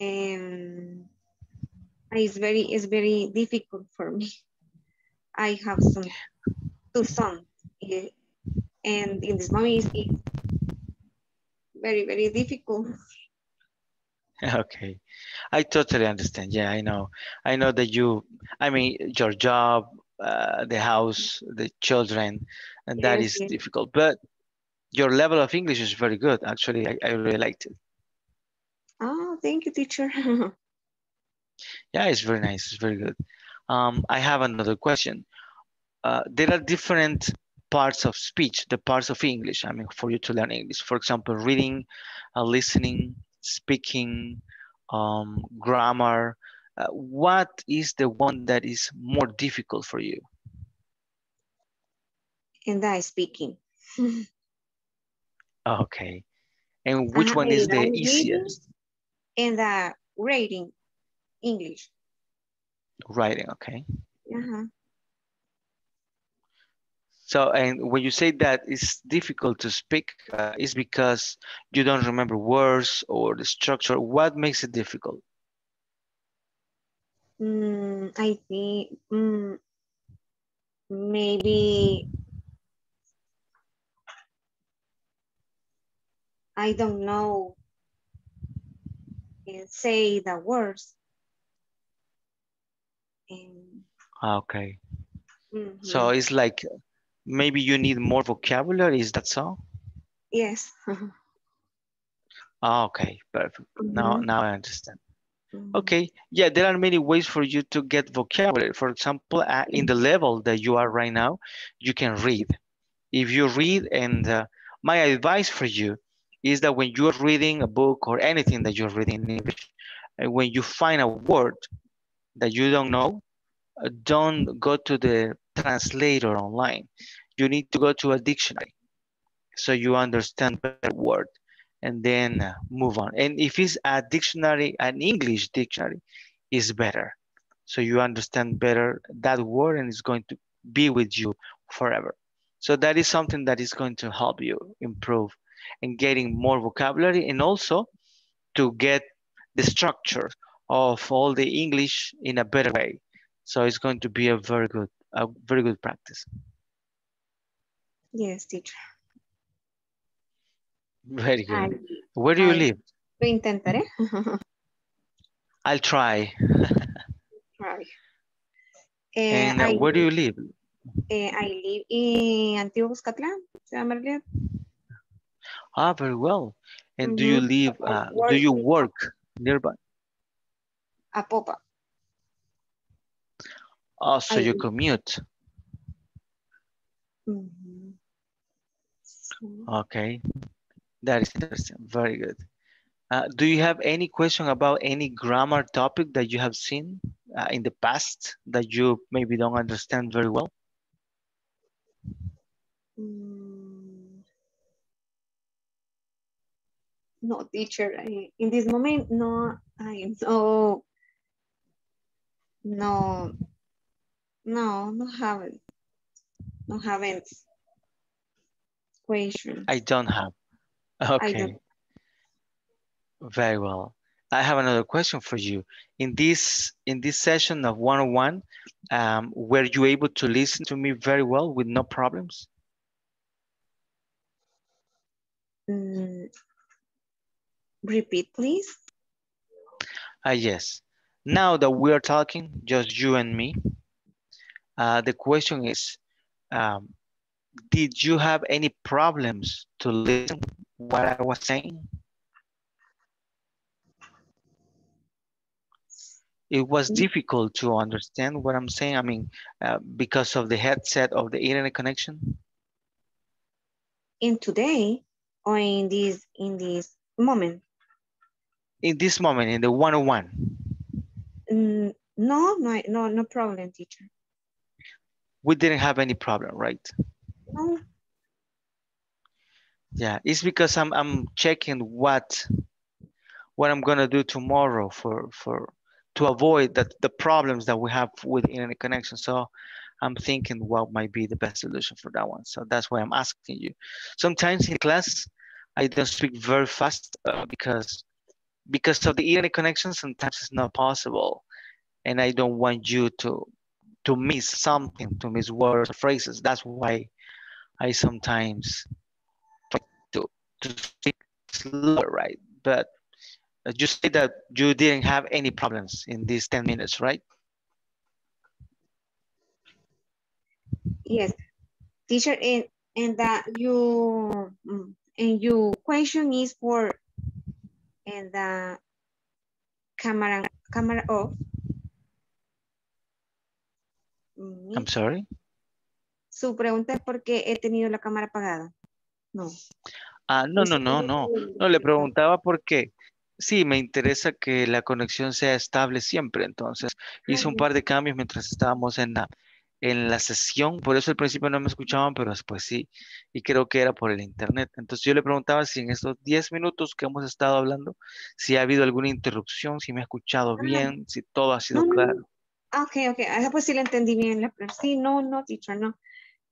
and it's very it's very difficult for me. I have some two sons and in this moment it's it's very very difficult. okay. I totally understand. Yeah, I know. I know that you, I mean, your job, uh, the house, the children, and that Yes, is yes. difficult. But your level of English is very good. Actually, I, I really liked it. Oh, thank you, teacher. Yeah, it's very nice. It's very good. Um, I have another question. Uh, there are different parts of speech, the parts of English. I mean, for you to learn English. For example, reading, uh, listening, speaking, um, grammar. Uh, what is the one that is more difficult for you? and I speaking. Okay. And which Uh, one is the easiest? And the reading English. Writing, okay. Uh-huh. So, and when you say that it's difficult to speak, uh, is because you don't remember words or the structure. What makes it difficult? Mm, I think mm, maybe I don't know and say the words. And, Ah, Okay. mhm. So it's like maybe you need more vocabulary. Is that so? yes. Ah, Okay, perfect. Now, Mhm. now I understand. Okay, yeah, there are many ways for you to get vocabulary. For example, uh, in the level that you are right now, you can read. If you read, and uh, my advice for you is that when you're reading a book or anything that you're reading in English, uh, when you find a word that you don't know, uh, don't go to the translator online. You need to go to a dictionary so you understand the word and then uh, move on. And if it's a dictionary, an English dictionary is better. So you understand better that word and it's going to be with you forever. So that is something that is going to help you improve and getting more vocabulary and also to get the structure of all the English in a better way. So it's going to be a very good, a very good practice. Yes, teacher. Very good. Ay, Where do you live? Lo intentaré. I'll try. Right. Eh, And uh, I, where do you live? eh, I live in Antiguo Cuscatlán, Ciudad Merliot. Ah, very well. And do you Mhm. live, uh, do you work nearby? Apopa. Oh, so I you commute. Mhm. Okay, that is interesting. Very good. Uh, do you have any question about any grammar topic that you have seen uh, in the past that you maybe don't understand very well? Mm. No, teacher, I, in this moment, no, I no, no, no, no haven't, no haven't question. I don't have. Okay, don't, very well. I have another question for you. In this in this session of 101, um, were you able to listen to me very well with no problems? mm, repeat, please. Ah, yes. Now that we are talking, just you and me, uh, the question is, um, did you have any problems to listen what I was saying? It was difficult to understand what I'm saying. I mean, uh, because of the headset of the internet connection. In today or in this, in this moment? In this moment, in the 101, Mm, no, no, no, no problem, teacher. we didn't have any problem, right? No, Yeah, it's because I'm I'm checking what what I'm gonna do tomorrow for for to avoid that the problems that we have with internet connection. So I'm thinking what might be the best solution for that one. So that's why I'm asking you. Sometimes in class I don't speak very fast uh, because because of the internet connection. Sometimes it's not possible, and I don't want you to to miss something, to miss words or phrases. That's why I sometimes try to to speak slower, right? But uh, you say that you didn't have any problems in these 10 minutes, right? yes, teacher, and, and that you, mm, and your question is for, and the camera, camera off. I'm sorry. Su pregunta es por qué he tenido la cámara apagada. No. Ah, no, no, no, no. No, le preguntaba por qué. Sí, me interesa que la conexión sea estable siempre. Entonces, hice un par de cambios mientras estábamos en la, en la sesión. Por eso al principio no me escuchaban, pero después sí. Y creo que era por el internet. Entonces, yo le preguntaba si en estos 10 minutos que hemos estado hablando, si ha habido alguna interrupción, si me ha escuchado bien, si todo ha sido No, no, claro. Okay, okay. Ah, pues sí le entendí bien. La, sí, no, no, teacher, no.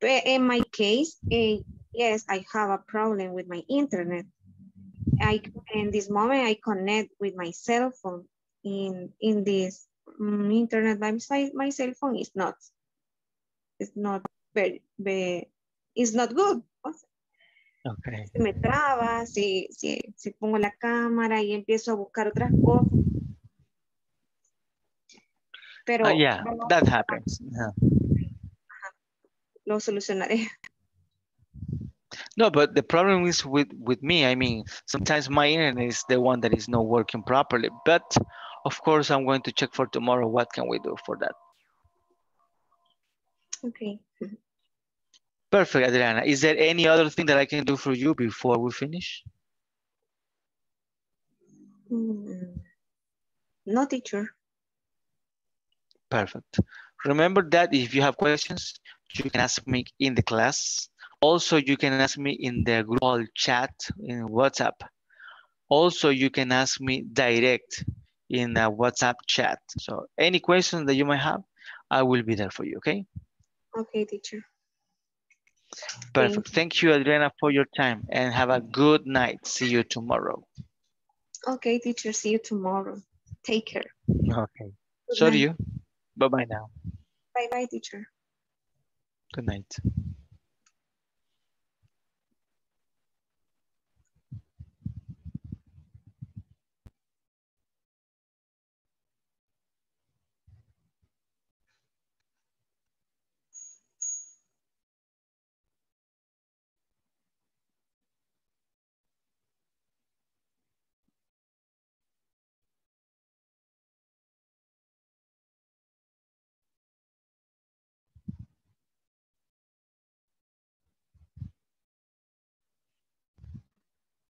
In my case, eh, yes, I have a problem with my internet. I, in this moment, I connect with my cell phone in, in this um, internet website. My cell phone is not, it's not very, very it's not good. Okay. Se me traba, si, si, si pongo la cámara y empiezo a buscar otras cosas. Pero Uh, yeah, that happens. Yeah. lo solucionaré. No, but the problem is with, with me. I mean, sometimes my internet is the one that is not working properly. But of course, I'm going to check for tomorrow. What can we do for that? Okay. Perfect, Adriana. Is there any other thing that I can do for you before we finish? Mm, No, teacher. Perfect. Remember that if you have questions, you can ask me in the class. Also, you can ask me in the group chat in WhatsApp. Also, you can ask me direct in a WhatsApp chat. So any questions that you might have, I will be there for you, okay? Okay, teacher. Perfect. Thank you, Adriana, for your time and have a good night. See you tomorrow. Okay, teacher. See you tomorrow. Take care. Okay. Good So do you. Bye-bye now. Bye bye, teacher. Good night.